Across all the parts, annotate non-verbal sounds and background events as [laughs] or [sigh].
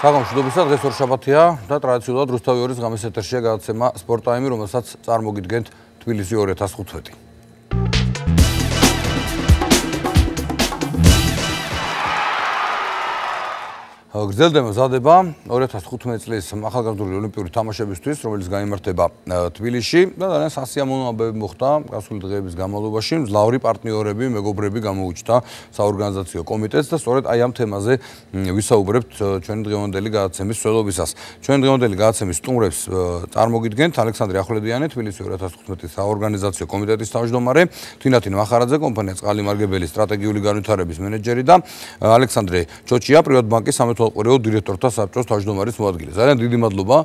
საღამოშობისა დღეს ორშაბათია და ტრადიციულად რუსთავი ორის გამის ეთერშია გადაცემა სპორტაიმი, რომელსაც წარმოგიდგენთ თბილისი 2015. გრძელდება მზადება 2015 წლის ახალგაზრდული ოლიმპიური თამაშებისთვის, რომელიც გამართება თბილისში და ძალიან სასიამოვნოებები მოხდა გასული დღეების განმავლობაში. მძლავრი პარტნიორები, მეგობრები გამოუჩნდა საორგანიზაციო კომიტეტს და სწორედ აი ამ თემაზე ვისაუბრებთ ჩვენი დღევანდელი გადაცემის მსვლელობისას. ჩვენი დღევანდელი გადაცემის სტუმრებს წარმოგიდგენთ ალექსანდრე ახვლედიანი, თბილისი 2015 საორგანიზაციო კომიტეტის თავმჯდომარე, თინათინ მახარაძე, კომპანია წყალი მარგებელი სტრატეგიული განვითარების მენეჯერი და ალექსანდრე ჩოჩია, პრივატბანკის სამეთ თვალყურეო დირექტორთა საბჭოს თავმჯდომარის მოადგილე. ძალიან დიდი მადლობა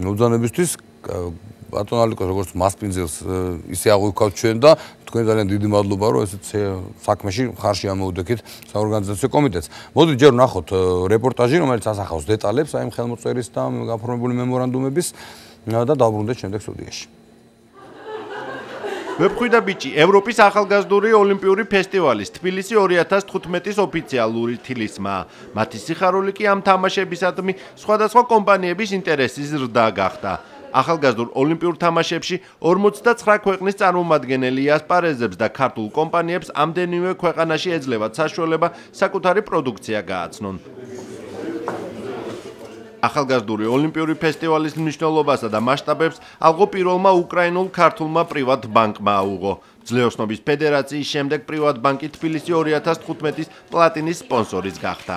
მოგზანებისთვის. ბატონ ალიკო როგორც მასპინძელს ისე აღვიქავთ ჩვენ და თქვენ ძალიან დიდი მადლობა რომ ესეც საქმეში ხარში ამოუდექით საორგანიზაციო კომიტეტს. მოდით ჯერ ვნახოთ რეპორტაჟი რომელიც ასახავს დეტალებს აი ამ ხელმოწერის და გაფორმებული მემორანდუმების და დაბრუნდეთ შემდეგ სტუდიაში. ვებხვიდა ბიჭი ევროპის ახალგაზრდული ოლიმპიური ფესტივალის თბილისი 2015-ის ოფიციალური თილისმა. მათი სიხარული კი ამ თამაშებისადმი სხვადასხვა კომპანიების ინტერესის ზრდა გახდა. ახალგაზრდულ ოლიმპიურ თამაშებში 49 ქვეყნის წარმომადგენელი ასპარეზებს და ქართულ კომპანიებს ამდენივე ქვეყანაში ეძლევათ საშუალება საკუთარი პროდუქცია გააცნონ. ახალგაზრდული ოლიმპიური ფესტივალის მნიშვნელობასა და მასშტაბებს ალღო პირველმა უკრაინულ ქართულმა პრივატ ბანკმა აუღო. ძლეოსნობის ფედერაციის შემდეგ პრივატ ბანკი თბილისი 2015-ის პლატინის სპონსორის გახდა.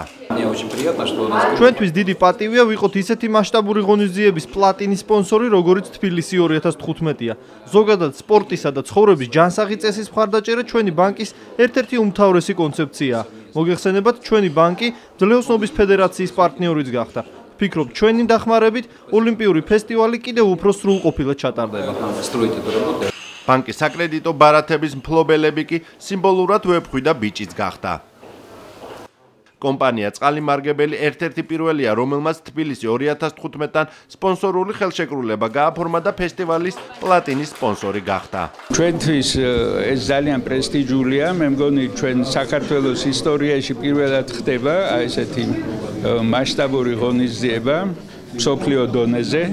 ჩვენთვის დიდი პატივია ვიყოთ ისეთი მასშტაბური ღონისძიების პლატინის სპონსორი, როგორიც თბილისი 2015-ია. ზოგადად სპორტისა და ცხოვრების ჯანსაღი წესის მხარდაჭერა ჩვენი ბანკის ერთ-ერთი უმთავრესი კონცეფციაა. მოგეხსენებათ, ჩვენი ბანკი ძლეოსნობის ფედერაციის პარტნიორიც გახდა. ვფიქრობ, ჩვენი დახმარებით ოლიმპიური ფესტივალი კიდევ უფრო სრულყოფილად ჩატარდება. ბანკის საკრედიტო ბარათების მფლობელები კი სიმბოლურად ვეფხვიდა ბიჭიც გახდა. კომპანია წყალი მარგებელი ერთ-ერთი პირველია, რომელმაც თბილისი 2015-დან სპონსორული ხელშეკრულება გააფორმა და ფესტივალის პლატინის სპონსორი გახდა. ჩვენთვის ეს ძალიან პრესტიჟულია, მე მგონი ჩვენ საქართველოს ისტორიაში პირველად ხდება ესეთი მასშტაბური ღონისძიება სოფლიო დონეზე,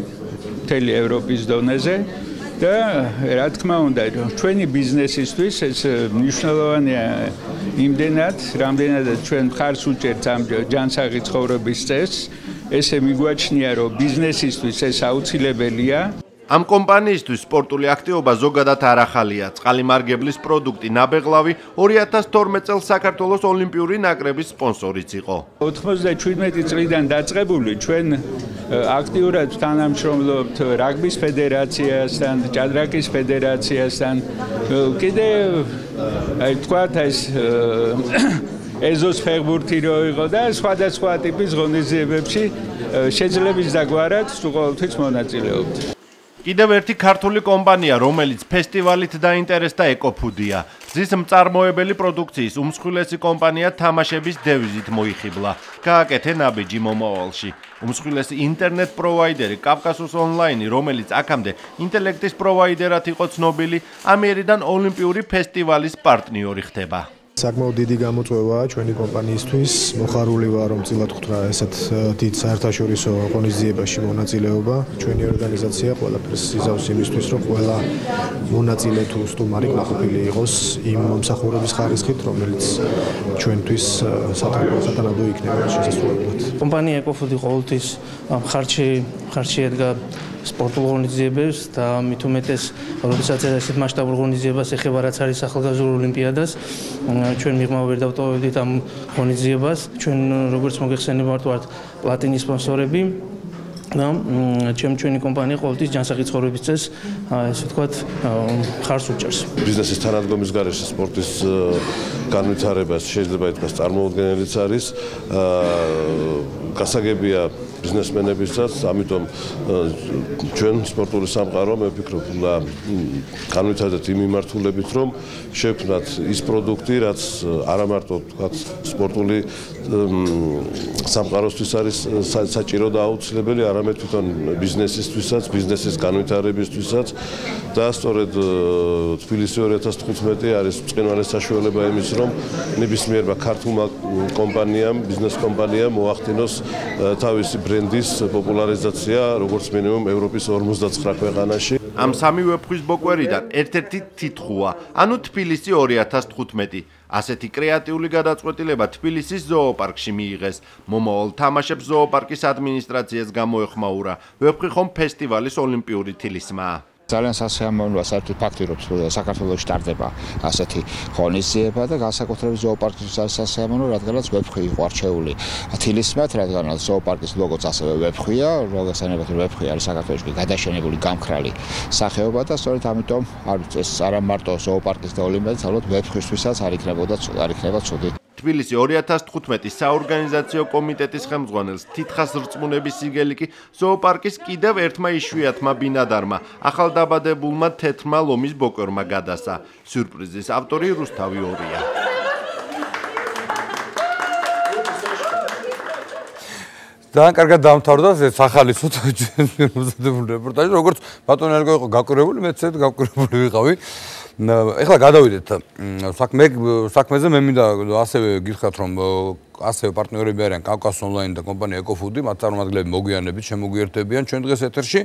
მთელი ევროპის დონეზე. და რა თქმა უნდა ჩვენი ბიზნესისთვის ეს მნიშვნელოვანია იმდენად რამდენადაც ჩვენ ხარს უჭერთ ამ ჯანსაღი ცხოვრების წესს ესე მიგვაჩნია რომ ბიზნესისთვის ეს აუცილებელია ამ კომპანიისთვის სპორტული აქტივობა ზოგადად არ ახალია. წყალიმარგებლის პროდუქტი ნაბეღლავი 2012 წელს საქართველოს ოლიმპიური ნაკრების სპონსორიც იყო. 97 წლიდან დაწყებული ჩვენ აქტიურად თანამშრომლობთ რაგბის ფედერაციასთან, ჭადრაკის ფედერაციასთან. კიდე აი თქვათ ეს [coughs] ეზოს ფეხბურთი რო იყო და სხვადასხვა ტიპის ღონისძიებებში შეძლებს და გვარად სულ ყოველთვის მონაწილეობთ. კიდევ ერთი ქართული კომპანია, რომელიც ფესტივალით დაინტერესდა ეკოფუდია. ზის მწარმოებელი პროდუქციის უმსხვილესი კომპანია თამაშების დევიზით მოიხიბლა. გააკეთე ნაბიჯი მომავალში. უმსხვილესი ინტერნეტ პროვაიდერი კავკასუს ონლაინი, რომელიც აქამდე ინტელექტის პროვაიდერად იყო ცნობილი, ამერიდან ოლიმპიური ფესტივალის პარტნიორი ხდება. საკმაოდ დიდი გამოწვევაა ჩვენი კომპანიისთვის. მოხარული ვარ, რომ წილად ხვდრა ესეთ დიდ საერთაშორისო ღონისძიებაში მონაწილეობა. ჩვენი ორგანიზაცია ყველაფერს იზავს იმისთვის, რომ ყველა მონაწილე თუ სტუმარი ყოფილი იყოს იმ მომსახურების ხარისხით, რომელიც ჩვენთვის სათანადო იქნება შესაძლებლად. კომპანია ეკოფუდი ყოველთვის ხარჩი ხარჩი ედგა სპორტულ ორგანიზაციებს და მით უმეტეს როდესაც ესეთ მასშტაბურ ორგანიზაციებას ეხება რაც არის ახალგაზრდულ ოლიმპიადას ჩვენ მიღმა ვერ დავტოვებდით ამ ორგანიზაციებას ჩვენ როგორც მოგეხსენებათ ვართ პლატინის სპონსორები და ჩემ ჩვენი კომპანია ყოველთვის ჯანსაღი ცხოვრების წესს ესე ვთქვათ ხარს უჭერს. ბიზნესის თანადგომის გარეშე სპორტის განვითარებას შეიძლება ითქვას წარმოუდგენელიც არის. აა გასაგებია ბიზნესმენებისაც, ამიტომ ჩვენ სპორტული სამყარო მე ვფიქრობ, უნდა განვითარდეთ იმ მიმართულებით, რომ შექმნათ ის პროდუქტი, რაც არა მარტო თქვათ სპორტული სამყაროსთვის არის საჭირო და აუცილებელი, არამედ თვითონ ბიზნესისთვისაც, ბიზნესის განვითარებისთვისაც და სწორედ თბილისი 2015 არის წინვალე საშუალება იმის, რომ ნებისმიერმა ქართულმა კომპანიამ, ბიზნეს კომპანიამ მოახდინოს თავისი ბრენდის პოპულარიზაცია, როგორც მინიმუმ ევროპის 59 ქვეყანაში. ამ სამი ვებხვის ბოკვერიდან ერთ-ერთი თითხუა, ანუ თბილისი 2015. ასეთი კრეატიული გადაწყვეტილება თბილისის ზოოპარკში მიიღეს. მომავალ თამაშებს ზოოპარკის ადმინისტრაციას გამოეხმაურა. ვებხვი ხომ ფესტივალის ოლიმპიური თილისმაა. ძალიან სასიამოვნოა საერთოდ ფაქტი რომ საქართველოს ტარდება ასეთი ღონისძიება და განსაკუთრებით ზოოპარკის სასიამოვნო რადგანაც ვებხვი იყო არჩეული. თილისმათ რადგანაც ზოოპარკის ლოგოც ასევე ვებხვია როგორცანებათ ვებხვი არის საქართველოსში გადაშენებული გამხრალი სახეობა და სწორედ ამიტომ არის ეს არა მარტო ზოოპარკის და ოლიმპიადის ალბათ ვებხვისთვისაც არ იქნებოდა არ იქნება ცუდი თბილისი 2015 საორგანიზაციო კომიტეტის ხელმძღვანელს თითხას რწმუნების სიგელი კი ზოოპარკის კიდევ ერთმა იშვიათმა ბინადარმა ახალდაბადებულმა თეთრმა ლომის ბოკერმა გადასა სიურპრიზის ავტორი რუსთავი ორია. ძალიან კარგად დამთავრდა ეს ახალი ცოტა მოზადებული რეპორტაჟი როგორც ბატონ ერგო იყო გაკვირებული მეც ეს გაკვირებული ვიყავი ეხლა გადავიდეთ საქმე საქმეზე მე მინდა ასევე გითხრათ რომ ასევე პარტნიორები არიან კავკას ონლაინ და კომპანია ეკოფუდი მათ წარმომადგენლები მოგვიანებით შემოგვიერთებიან ჩვენ დღეს ეთერში.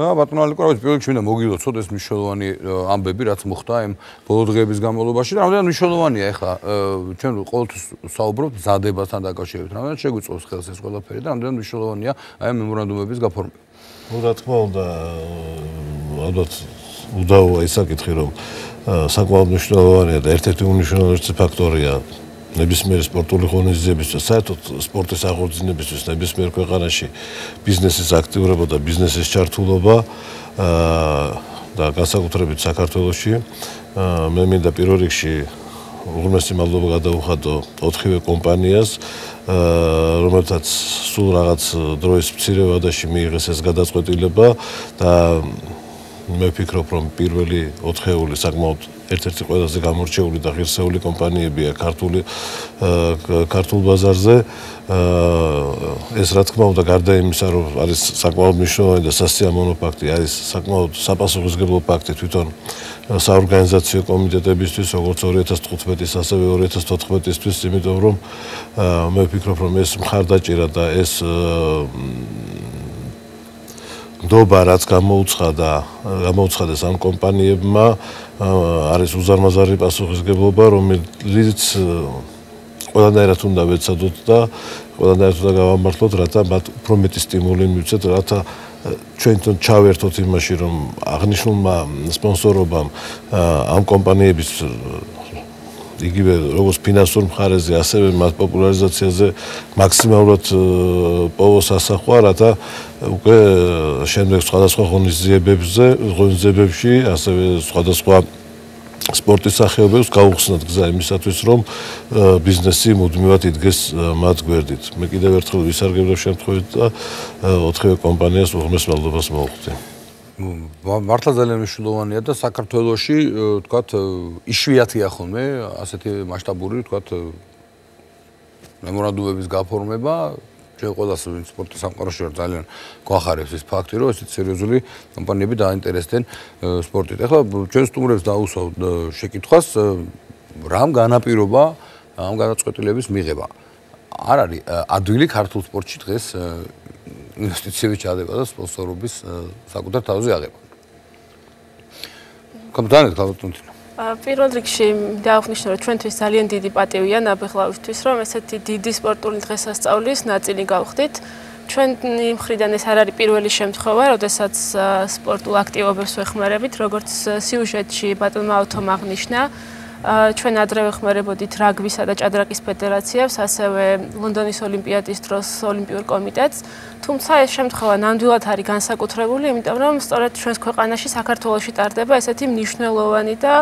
ბატონო ალიკურავიც პირველ რიგში მინდა მოგილოცოთ ეს მნიშვნელოვანი ამბები რაც მოხდა ამ ბოლო დღეების განმავლობაში რამდენად მნიშვნელოვანია ეხლა ჩვენ ყოველთვის საუბრობთ ზადებასთან დაკავშირებით რამდენად შეგვიწევს ხელს ეს ყველაფერი და რამდენად მნიშვნელოვანია აი მემორანდუმების გაფორმება. Ну რა თქმა უნდა ალბათ უდაოა ის საკითხი რომ საკმაოდ მნიშვნელოვანია და ერთ-ერთი უნიშნელესი ფაქტორია ნებისმიერი სპორტული ღონისძიებისთვის, საერთოდ სპორტის აღორძინებისთვის ნებისმიერ ქვეყანაში ბიზნესის აქტიურობა და ბიზნესის ჩართულობა და განსაკუთრებით საქართველოში მე მინდა პირველ რიგში უღრმესი მადლობა გადაუხადო 4-ვე კომპანიას რომელთაც სულ რაღაც დროის მცირე ვადაში მიიღეს ეს გადაწყვეტილება და მე ვფიქრობ, რომ პირველი 4-ეული საკმაოდ ერთ-ერთი ყველაზე გამორჩეული და ღირსეული კომპანიებია ქართული ქართულ ბაზარზე. ეს რა თქმა უნდა გარდა იმისა, რომ არის საკმაოდ მნიშვნელოვანი და სასიამოვნო ფაქტი, არის საკმაოდ საპასუხისგებლო ფაქტი თვითონ საორგანიზაციო კომიტეტებისთვის, როგორც 2015-ის, ასევე 2014-ისთვის, იმიტომ რომ მე ვფიქრობ, რომ ეს მხარდაჭერა და ეს ნდობა რაც გამოუცხადა გამოუცხადეს ამ კომპანიებმა არის უზარმაზარი პასუხისგებლობა რომელიც ყველანაირად უნდა ვეცადოთ და ყველანაირად უნდა გავამართლოთ რათა მათ უფრო მეტი სტიმული მივცეთ რათა ჩვენ ჩავერთოთ იმაში რომ აღნიშნულმა სპონსორობამ ამ კომპანიების იგივე როგორც ფინანსურ მხარეზე, ასევე მათ პოპულარიზაციაზე მაქსიმალურად პოვოს ასახვა, რათა უკვე შემდეგ სხვადასხვა ღონისძიებებზე, ღონისძიებებში, ასევე სხვადასხვა სპორტის სახეობებს გაუხსნათ გზა იმისათვის, რომ ბიზნესი მუდმივად იდგეს მათ გვერდით. მე კიდევ ერთხელ ვისარგებლებ შემთხვევით და ოთხივე კომპანიას უღრმეს მადლობას მოვხდი. მართლა ძალიან მნიშვნელოვანია და საქართველოში თქვათ იშვიათია ხოლმე ასეთი მასშტაბური თქვათ მემორანდუმების გაფორმება ჩვენ ყველას ვინც სპორტის სამყაროში ვარ ძალიან გვახარებს ეს ფაქტი რომ ესეთ სერიოზული კომპანიები დაინტერესდნენ სპორტით. ახლა ჩვენ სტუმრებს დაუსვავ შეკითხვას რამ განაპირობა ამ გადაწყვეტილების მიღება. არ არის ადვილი ქართულ სპორტში დღეს ინვესტიციების ჩადება და სპონსორობის საკუთარ თავზე აღება. კომპანიად გავუტუნთი. პირველ რიგში დააღვნიშნო რომ ჩვენთვის ძალიან დიდი პატივია ნაბეღლავისთვის რომ ესეთი დიდი სპორტული დღესასწაულის ნაწილი გავხდით. ჩვენი მხრიდან ეს არ არის პირველი შემთხვევა, როდესაც სპორტულ აქტივობებს ვეხმარებით, როგორც სიუჟეტში ბატონმა ავთომ აღნიშნა. ჩვენ ადრევე ხმარებოდით რაგბისა და ჭადრაკის ფედერაციებს, ასევე ლონდონის ოლიმპიადის დროს ოლიმპიურ კომიტეტს. თუმცა ეს შემთხვევა ნამდვილად არის განსაკუთრებული, იმიტომ რომ სწორედ ჩვენს ქვეყანაში საქართველოსში ტარდება ესეთი მნიშვნელოვანი და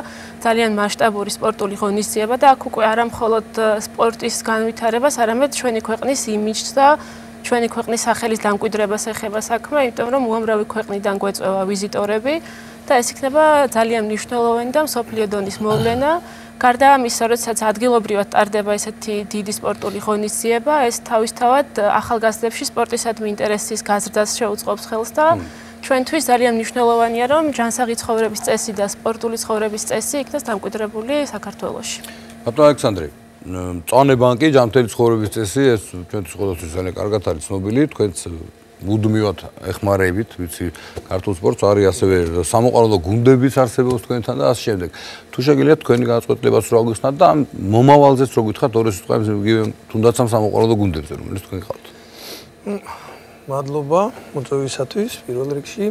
ძალიან მასშტაბური სპორტული ღონისძიება და აქ უკვე არა მხოლოდ სპორტის განვითარებას, არამედ ჩვენი ქვეყნის იმიჯს და ჩვენი ქვეყნის სახელის დამკვიდრებას ეხება საქმე, იმიტომ რომ უამრავი ქვეყნიდან გვეწევა ვიზიტორები და ეს იქნება ძალიან მნიშვნელოვანი და მსოფლიო დონის მოვლენა. გარდა ამისა, როდესაც ადგილობრივად ტარდება ესეთი დიდი სპორტული ღონისძიება, ეს თავისთავად ახალგაზრდებში სპორტისადმი ინტერესის გაზრდას შეუწყობს ხელს და ჩვენთვის ძალიან მნიშვნელოვანია, რომ ჯანსაღი ცხოვრების წესი და სპორტული ცხოვრების წესი იქნას დამკვიდრებული საქართველოში. ბატონ ალექსანდრე წონე ბანკი ჯანმრთელი ცხოვრების წესი ეს ჩვენთვის ყოველთვის ძალიან კარგად არის ცნობილი თქვენც მუდმივად ეხმარებით ვიცი ქართულ სპორტს არის ასევე სამოყვარულო გუნდებიც არსებობს თქვენთან და ასე შემდეგ. თუ შეგიძლიათ თქვენი განაცხადებაც რა გიხსნათ და ამ მომავალზეც რო გითხრათ ორი სიტყვები იგივე თუნდაც ამ სამოყვარულო გუნდებზე რომელიც თქვენ ხართ მადლობა მოწვევისათვის პირველ რიგში.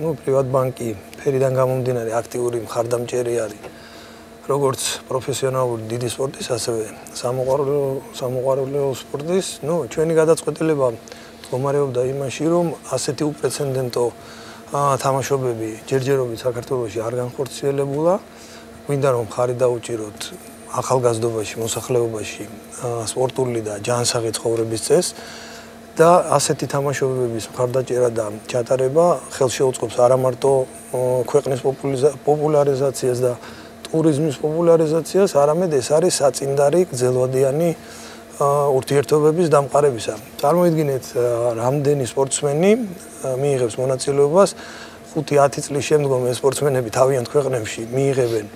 ნუ პრივატ ბანკი ფერიდან გამომდინარე აქტიური მხარდამჭერი არის როგორც პროფესიონალური დიდი სპორტის, ასევე სამოყვარულო სამოყვარულო სპორტის, ну, ჩვენი გადაწყვეტილება მდგომარეობდა იმაში, რომ ასეთი უპრეცედენტო თამაშობები ჯერჯერობით საქართველოში არ განხორციელებულა. გვინდა რომ ხარი დაუჭიროთ ახალგაზრდობაში, მოსახლეობაში სპორტული და ჯანსაღი ცხოვრების წესს და ასეთი თამაშობების მხარდაჭერა და ჩატარება ხელშეუწყობს არა მარტო ქვეყნის პოპულარიზაციას და ტურიზმის პოპულარიზაციას, არამედ ეს არის საწინდარი გზელვადიანი ურთიერთობების დამყარებისა. წარმოიდგინეთ, რამდენი სპორტსმენი მიიღებს მონაწილეობას 5-10 წლის შემდგომ ეს სპორტსმენები თავიანთ ქვეყნებში მიიღებენ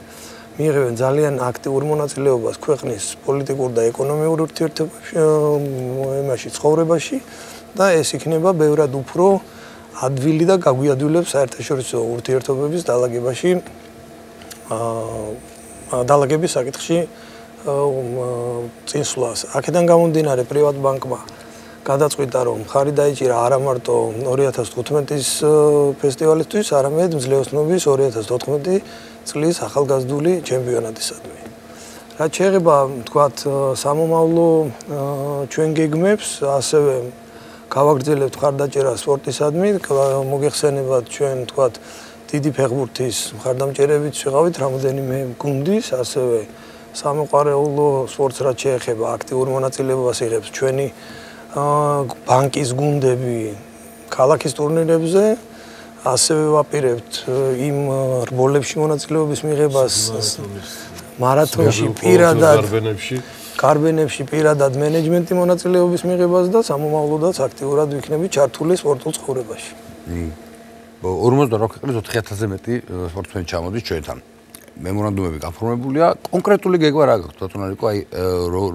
მიიღებენ ძალიან აქტიურ მონაწილეობას ქვეყნის პოლიტიკურ და ეკონომიურ ურთიერთობებში, იმაში ცხოვრებაში და ეს იქნება ბევრად უფრო ადვილი და გაგვიადვილებს საერთაშორისო ურთიერთობების დაალაგებაში აა დაალაგების საკითხში წინსვლას. აქედან გამომდინარე პრივატ ბანკმა გადაწყვიტა რომ ხარი დაიჭირა არა მარტო 2015-ის ფესტივალისთვის, არამედ მძლეოსნობის 2014 წლის ახალგაზრდული ჩემპიონატისადმი. რაც შეეხება თქვათ სამომავლო ჩვენ გეგმებს, ასევე გავაგრძელებთ ხარდაჭერა სპორტისადმი, მოგეხსენებათ ჩვენ თქვათ დიდი ფეხბურთის მხარდამჭერებიც ვიყავით რამოდენიმე გუნდის, ასევე სამოყარეულო სპორტს რაც შეეხება აქტიურ მონაწილეობას იღებს ჩვენი ბანკის გუნდები ქალაქის ტურნირებზე, ასევე ვაპირებთ იმ რბოლებში მონაწილეობის მიღებას მარათონში პირადად გარბენებში პირადად მენეჯმენტი მონაწილეობის მიღებას და სამომავლოდაც აქტიურად ვიქნები ჩართული სპორტულ ცხოვრებაში. 48 ქვეყნის 4000-ზე მეტი სპორტსმენი ჩამოდის ჩვენთან. მემორანდუმები გაფორმებულია. კონკრეტული გეგმა რა გაქვთ ბატონარიკო? აი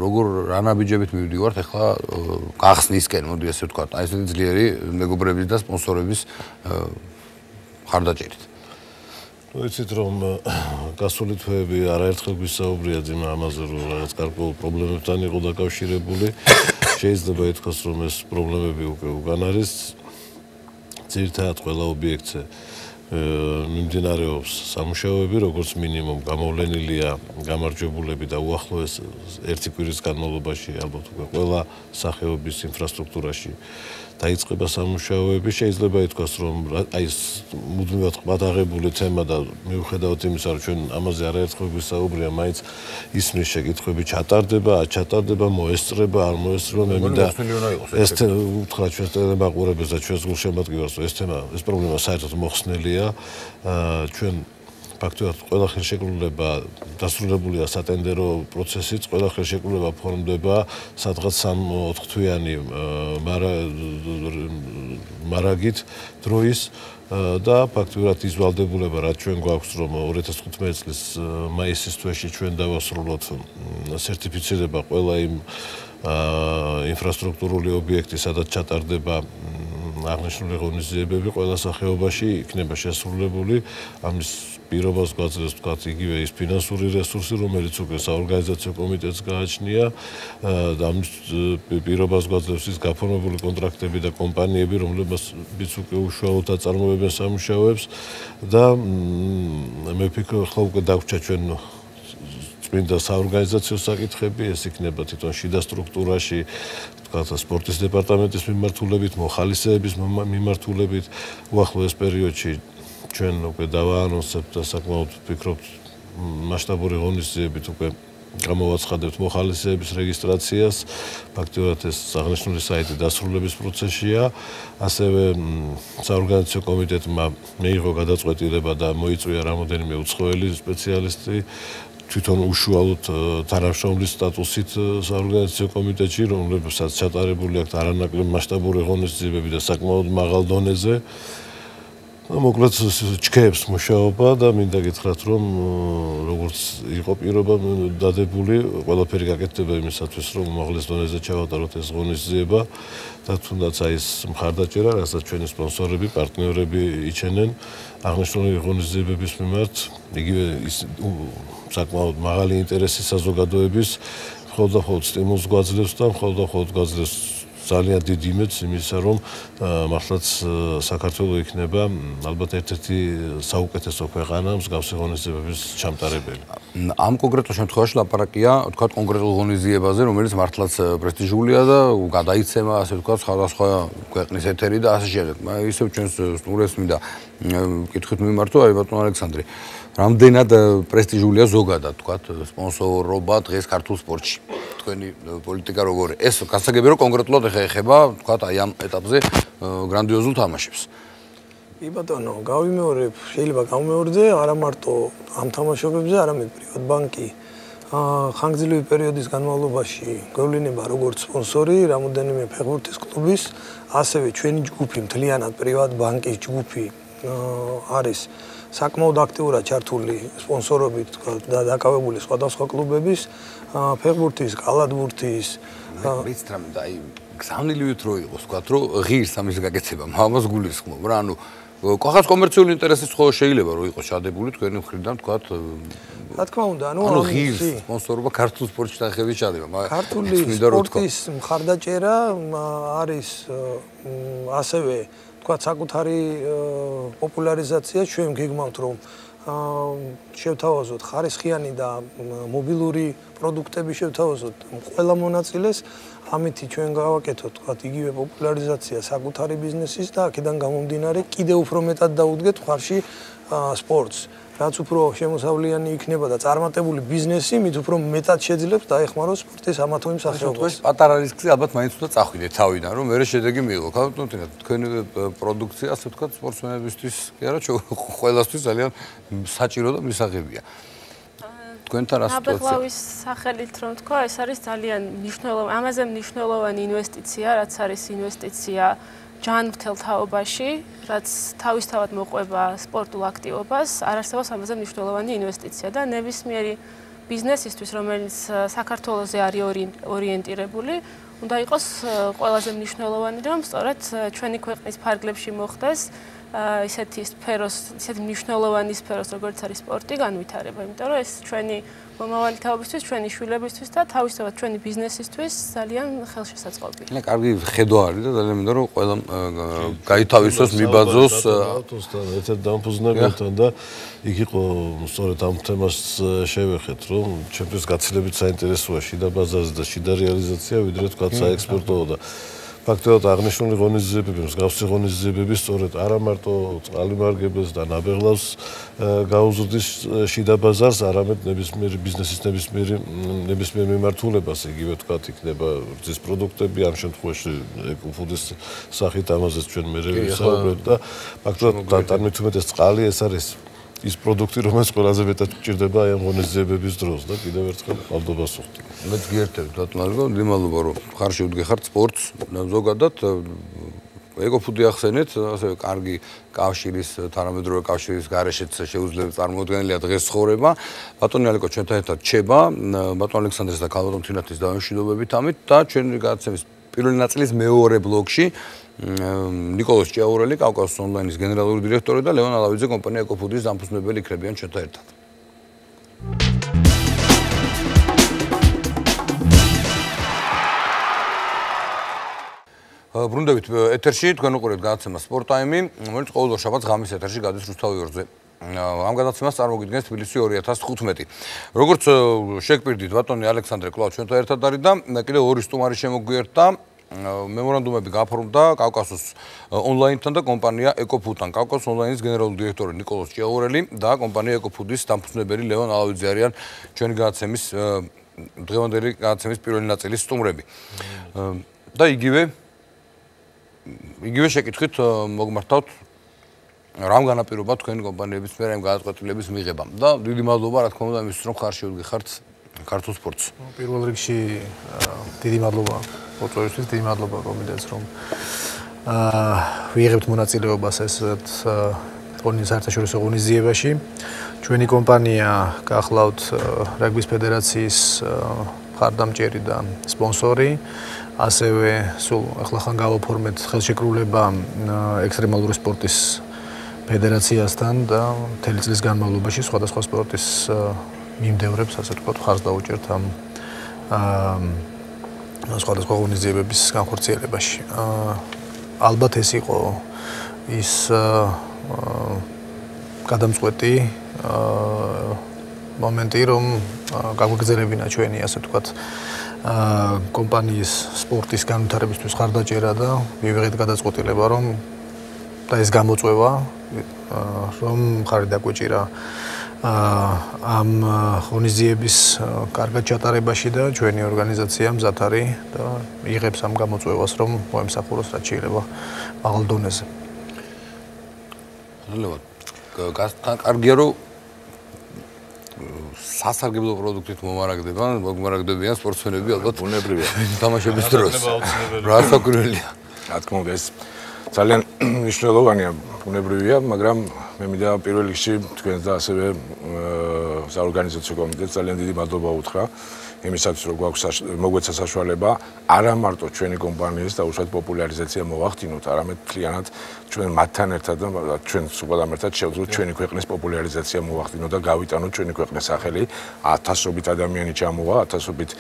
როგორ რანაბიჯებით მივდივართ ახლა გახსნისკენ, მოდი ასე ვთქვა. აი ესეთი ძლიერი მეგობრების და სპონსორების ხარდაჭერით. ну იცით რომ გასული თვეები არაერთხელ გვისაუბრია ძიმა ამაზე რომ რაღაც გარკვეულ პრობლემებთან იყო დაკავშირებული [coughs] შეიძლება ითქვას რომ ეს პრობლემები უკვე უკან არის ძირთად ყველა ობიექტზე მიმდინარეობს სამუშაოები, როგორც მინიმუმ გამოვლენილია გამარჯვებულები და უახლოეს ერთი კვირის განმავლობაში ალბათ უკვე ყველა სახეობის ინფრასტრუქტურაში დაიწყება სამუშაოები, შეიძლება ითქვას, რომ აი ეს მუდმივად ყბადაღებული თემა და მიუხედავად იმისა, რომ ჩვენ ამაზე არაერთხელ ვისაუბრია, მაინც ისმის შეკითხვები ჩატარდება, ჩატარდება, მოესწრება, არ მოესწრება, მე მინდა ეს უთხრა ჩვენს ტელემაყურებელს და ჩვენს გულშემატკივარს, ეს თემა, ეს პრობლემა საერთოდ მოხსნელია. ჩვენ ფაქტობრივად ყველა ხელშეკრულება დასრულებულია სატენდერო პროცესიც, ყველა ხელშეკრულება ფორმდება სადღაც 3-4 თვიანი მარაგით დროის და ფაქტობრივად ის ვალდებულება რაც ჩვენ გვაქვს რომ 2015 წლის მაისის თვეში ჩვენ დავასრულოთ სერტიფიცირება ყველა იმ ინფრასტრუქტურული ობიექტი სადაც ჩატარდება აღნიშნული ღონისძიებები ყველა სახეობაში იქნება შესრულებული. ამის პირობას გვაძლევს თქვა იგივე ის ფინანსური რესურსი რომელიც უკვე საორგანიზაციო კომიტეტს გააჩნია. და ამის პირობას გვაძლევს ის გაფორმებული კონტრაქტები და კომპანიები რომლებიც უკვე უშუალოდ აწარმოებენ სამუშაოებს. და მე ვფიქრობ ხო უკვე დაგვჭა ჩვენ წმინდა საორგანიზაციო საკითხები. ეს იქნება თვითონ შიდა სტრუქტურაში თქვა სპორტის დეპარტამენტის მიმართულებით მოხალისეების მიმართულებით. უახლოეს პერიოდში ჩვენ უკვე დავაანონსებთ და საკმაოდ ვფიქრობთ მასშტაბური ღონისძიებით უკვე გამოვაცხადებთ მოხალისეების რეგისტრაციას. ფაქტობრივად ეს აღნიშნული საიტი დასრულების პროცესია. ასევე საორგანიზაციო კომიტეტმა მიიღო გადაწყვეტილება და მოიწვია რამოდენიმე უცხოელი სპეციალისტი თვითონ უშუალოდ თანამშრომლის სტატუსით საორგანიზაციო კომიტეტში, რომლებსაც ჩატარებული აქვს არანაკლებ მასშტაბური ღონისძიებები და საკმაოდ მაღალ დონეზე. მოკლედ ჩქეებს მუშაობა და მინდა გითხრათ რომ როგორც იყო პირობა დადებული ყველაფერი გაკეთდება იმისათვის რომ უმაღლეს დონეზე ჩავატაროთ ეს ღონისძიება და თუნდაც აი ეს მხარდაჭერა რასაც ჩვენი სპონსორები, პარტნიორები იჩენენ აღნიშნული ღონისძიებების მიმართ იგივე ის საკმაოდ მაღალი ინტერესი საზოგადოების ხოლმე სტიმულს გვაძლევს და ხოლმე გვაძლევს ძალიან დიდი იმედს იმისა, რომ მართლაც საქართველოს იქნება ალბათ ერთ-ერთი საუკეთესო ქვეყანა მსგავსი ღონისძიებების ჩამტარებელი. ამ კონკრეტულ შემთხვევაში ლაპარაკია, თქვა კონკრეტულ ღონისძიებაზე, რომელიც მართლაც პრესტიჟულია და გადაიცემა, ასე თქვა, სხვადასხვა ქვეყნის ეთერი და ასე შემდეგ. ისევ ჩვენს სტუმრებს მინდა კითხით მიმართო, აი ბატონ ალექსანდრე. რამდენად პრესტიჟულია ზოგადად, თქვა, სპონსორობა დღეს ქართულ სპორტში. თქვენი პოლიტიკა როგორი? ეს გასაგებია რომ კონკრეტულად ეხება, თქვა, აი ამ ეტაპზე გრანდიოზულ თამაშებს. კი ბატონო, გავიმეორებ, შეიძლება გავიმეორდე არა მარტო ამ თამაშობებზე, არამედ პრივატბანკი აა ხანგრძლივი პერიოდის განმავლობაში გვევლინება როგორც სპონსორი რამოდენიმე ფეხბურთის კლუბის, ასევე ჩვენი ჯგუფი მთლიანად პრივატბანკის ჯგუფი არის საკმაოდ აქტიურად ჩართული სპონსორობით და დაკავებული სხვადასხვა კლუბების ფეხბურთის, კალათბურთის ვიცით რამე და აი გზავნილივით რო იყოს თქვა რომ ღირს ამის გაკეთება მამას გულისხმობ რა ანუ ყახაც კომერციული ინტერესიც ხო შეიძლება რომ იყოს შადებული თქვენი მხრიდან თქვა რა თქმა უნდა ანუ ანუ ღირს სპონსორობა ქართულ სპორტში შადდება მაგრამ ქართული სპორტის მხარდაჭერა არის ასევე თქვა საკუთარი პოპულარიზაცია ჩვენ გეგმავთ რომ შევთავაზოთ ხარისხიანი და მობილური პროდუქტები შევთავაზოთ ყველა მონაწილეს ამითი ჩვენ გავაკეთოთ თქვა იგივე პოპულარიზაცია საკუთარი ბიზნესის და აქედან გამომდინარე კიდე უფრო მეტად დაუდგეთ ხარში სპორტს რაც უფრო შემოსავლიანი იქნება და წარმატებული ბიზნესი, მით უფრო მეტად შეძლებს დაეხმაროს სპორტის ამათო იმ სახეობას. პატარა რისკი ალბათ მაინც უნდა წახვიდეთ თავიდან, რომ მეორე შედეგი მიიღო. ქალთუნთინა თქვენი პროდუქცია, ასე ვთქვათ, სპორტსმენებისთვის, კი არა, ყველასთვის ძალიან საჭირო და მისაღებია. თქვენთან რა სიტუაცია? აბეღლავის სახელით რომ თქვა, ეს არის ძალიან მნიშვნელოვანი, ამაზე მნიშვნელოვანი ინვესტიცია, რაც არის ინვესტიცია ჯანმრთელ თაობაში, რაც თავისთავად მოყვება სპორტულ აქტივობას, არ არსებობს ამაზე მნიშვნელოვანი ინვესტიცია და ნებისმიერი ბიზნესისთვის, რომელიც საქართველოსზე არის ორიენტირებული, უნდა იყოს ყველაზე მნიშვნელოვანი, რომ სწორედ ჩვენი ქვეყნის ფარგლებში მოხდეს ისეთი სფეროს, ისეთი მნიშვნელოვანი სფეროს, როგორც არის სპორტი, განვითარება, იმიტომ რომ ეს ჩვენი მომავალი თაობისთვის, ჩვენი შვილებისთვის და თავისთავად ჩვენი ბიზნესისთვის ძალიან ხელშესაწყობია. ნე, კარგი ხედვა არის და ძალიან მინდა რომ ყველა გაითავისოს, მიბაძოს ერთ-ერთ დამფუძნებელთან და იქ იყო სწორედ ამ თემას შევეხეთ, რომ ჩემთვის გაცილებით საინტერესოა შიდა ბაზარზე და შიდა რეალიზაცია, ვიდრე თქვა საექსპორტო და ფაქტობრივად აღნიშნული ღონისძიებები, მსგავსი ღონისძიებები სწორედ არა მარტო წყალიმარგებელს და ნაბეღლავს გაუზრდის შიდა ბაზარს, არამედ ნებისმიერ ბიზნესის ნებისმიერ ნებისმიერ მიმართულებას, იგივე თქვა იქნება რძის პროდუქტები, ამ შემთხვევაში ეკოფუდის სახით ამაზეც ჩვენ მე ვისაუბრებთ და ფაქტობრივად თანმითუმეტეს წყალი ეს არის ის პროდუქტი, რომელიც ყველაზე მეტად გჭირდება აი ამ ღონისძიებების დროს და კიდევ ერთხელ მადლობას ვუხდი. მეც გიერთებ დათმარგო, მიმალობა რომ ხარში უდგეხართ სპორტს, ზოგადად ეკოფუდი ახსენეთ, ასე კარგი კავშირის, თანამედროვე კავშირის გარეშეც შეუძლებს წარმოუდგენელია დღეს ცხოვრება. ბატონი ალეკო ჩვენთან ერთად ჩება, ბატონ ალექსანდრეს და ქალბატონ თინათის დანიშნულებით ამით და ჩვენი გადაცემის პირველი ნაწილის მეორე ბლოკში ნიკოლოზ ჭიაურელი, კავკასიის ონლაინის გენერალური დირექტორი და ლეონ ალავიძე კომპანია ეკოფუდის დამფუძნებელი იქნებიან ჩვენთან ერთად. ბრუნდებით ეთერში, თქვენ უყურებთ გადაცემას სპორტაიმი, რომელიც ყოველდღე შაბათს ღამის ეთერში გადის რუსთავი ორზე. ამ გადაცემას წარმოგიდგენს თბილისი 2015. როგორც შეგპირდით ბატონი ალექსანდრე კვლავ ჩვენთან ერთად არის და კიდევ ორი სტუმარი შემოგვიერთდა მემორანდუმები გაფორმდა კავკასოს ონლაინთან და კომპანია ეკოფუდთან. კავკასოს ონლაინის გენერალური დირექტორი نيكოლოზ ჭეურელი და კომპანია ეკოფუდის დამფუძნებელი ლევონ ალავიძე არიან ჩვენი გადაცემის დღევანდელი გადაცემის პირველი ნაწილის სტუმრები. და იგივე იგივე შეკითხვით მოგმართავთ რამ განაპირობა თქვენი კომპანიების მე რამ გადაწყვეტილების მიღება და დიდი მადლობა რა თქმა უნდა იმისთვის რომ ხარ შევდგეხართ ქართულ სპორტს. პირველ რიგში დიდი მადლობა მოწვევისთვის, დიდი მადლობა კომიტეტს რომ აა ვიღებთ მონაწილეობას ესეთ ღონისძიებაში საერთაშორისო ღონისძიებაში. ჩვენი კომპანია გახლავთ რაგბის ფედერაციის მხარდამჭერი და სპონსორი. ასევე სულ ახლა ხან გავაფორმეთ ხელშეკრულება ექსტრემალური სპორტის ფედერაციასთან და მთელი წლის განმავლობაში სხვადასხვა სპორტის მიმდევრებს, ასე ვთქვათ, ხარს დაუჭერთ ამ აა სხვადასხვა ღონისძიებების განხორციელებაში. აა ალბათ ეს იყო ის გადამწყვეტი მომენტი, რომ გაგვეგზელებინა ჩვენი, ასე ვთქვათ, აა კომპანიის სპორტის განვითარებისთვის ხარდაჭერა და მივიღეთ გადაწყვეტილება, რომ და ეს გამოწვევა რომ ხარი დაგვეჭირა ამ ღონისძიების კარგად ჩატარებაში და ჩვენი ორგანიზაცია მზად არის და იღებს ამ გამოწვევას რომ მოემსახუროს რაც შეიძლება მაღალ დონეზე. ნელებად კარგია რომ სასარგებლო პროდუქტით მომარაგდება, მომარაგდებიან სპორტსმენები ალბათ უნებრივია. თამაშების დროს. რა საკურველია? რა თქმა უნდა ეს ძალიან მნიშვნელოვანია უნებრივია, მაგრამ მე მინდა პირველ რიგში თქვენს და ასევე საორგანიზაციო კომიტეტს ძალიან დიდი მადლობა უთხრა. იმისათვის რომ გვაქვს მოგვეცა საშუალება არა მარტო ჩვენი კომპანიის და უშუალოდ პოპულარიზაცია მოვახდინოთ, არამედ მთლიანად ჩვენ მათთან ერთად და ჩვენ სულ ერთად შევძლოთ ჩვენი ქვეყნის პოპულარიზაცია მოვახდინოთ და გავიტანოთ ჩვენი ქვეყნის სახელი. ათასობით ადამიანი ჩამოვა, ათასობით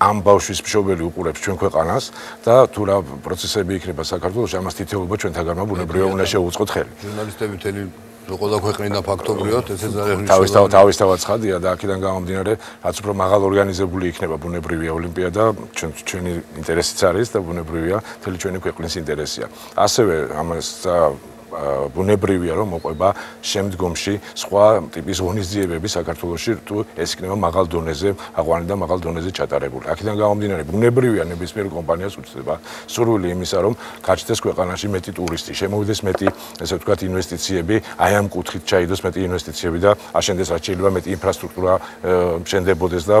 ამ ბავშვის მშობელი უყურებს ჩვენ ქვეყანას და თუ რა პროცესები იქნება საქართველოს ამას თითოეულობა ჩვენთანგანმა ბუნებრივია უნდა შეუწყოთ ხელი. ჟურნალისტები თელი ყველა ქვეყნიდან ფაქტობრივად ესე ძალიან თავის თავის თავად ცხადია და აქედან გამომდინარე რაც უფრო მაღალ ორგანიზებული იქნება ბუნებრივია ოლიმპიადა ჩვენ ჩვენი ინტერესიც არის და ბუნებრივია თელი ჩვენი ქვეყნის ინტერესია. ასევე ამას ბუნებრივია რომ მოყვება შემდგომში სხვა ტიპის ღონისძიებები საქართველოში თუ ეს იქნება მაღალ დონეზე აღვანი და მაღალ დონეზე ჩატარებული. აქედან გამომდინარე ბუნებრივია ნებისმიერ კომპანიას უწევდა სურვილი იმისა რომ გაჩნდეს ქვეყანაში მეტი ტურისტი, შემოვიდეს მეტი ესე ვთქვათ ინვესტიციები, აი ამ კუთხით ჩაიდოს მეტი ინვესტიციები და აშენდეს რაც შეიძლება მეტი ინფრასტრუქტურა შენდებოდეს და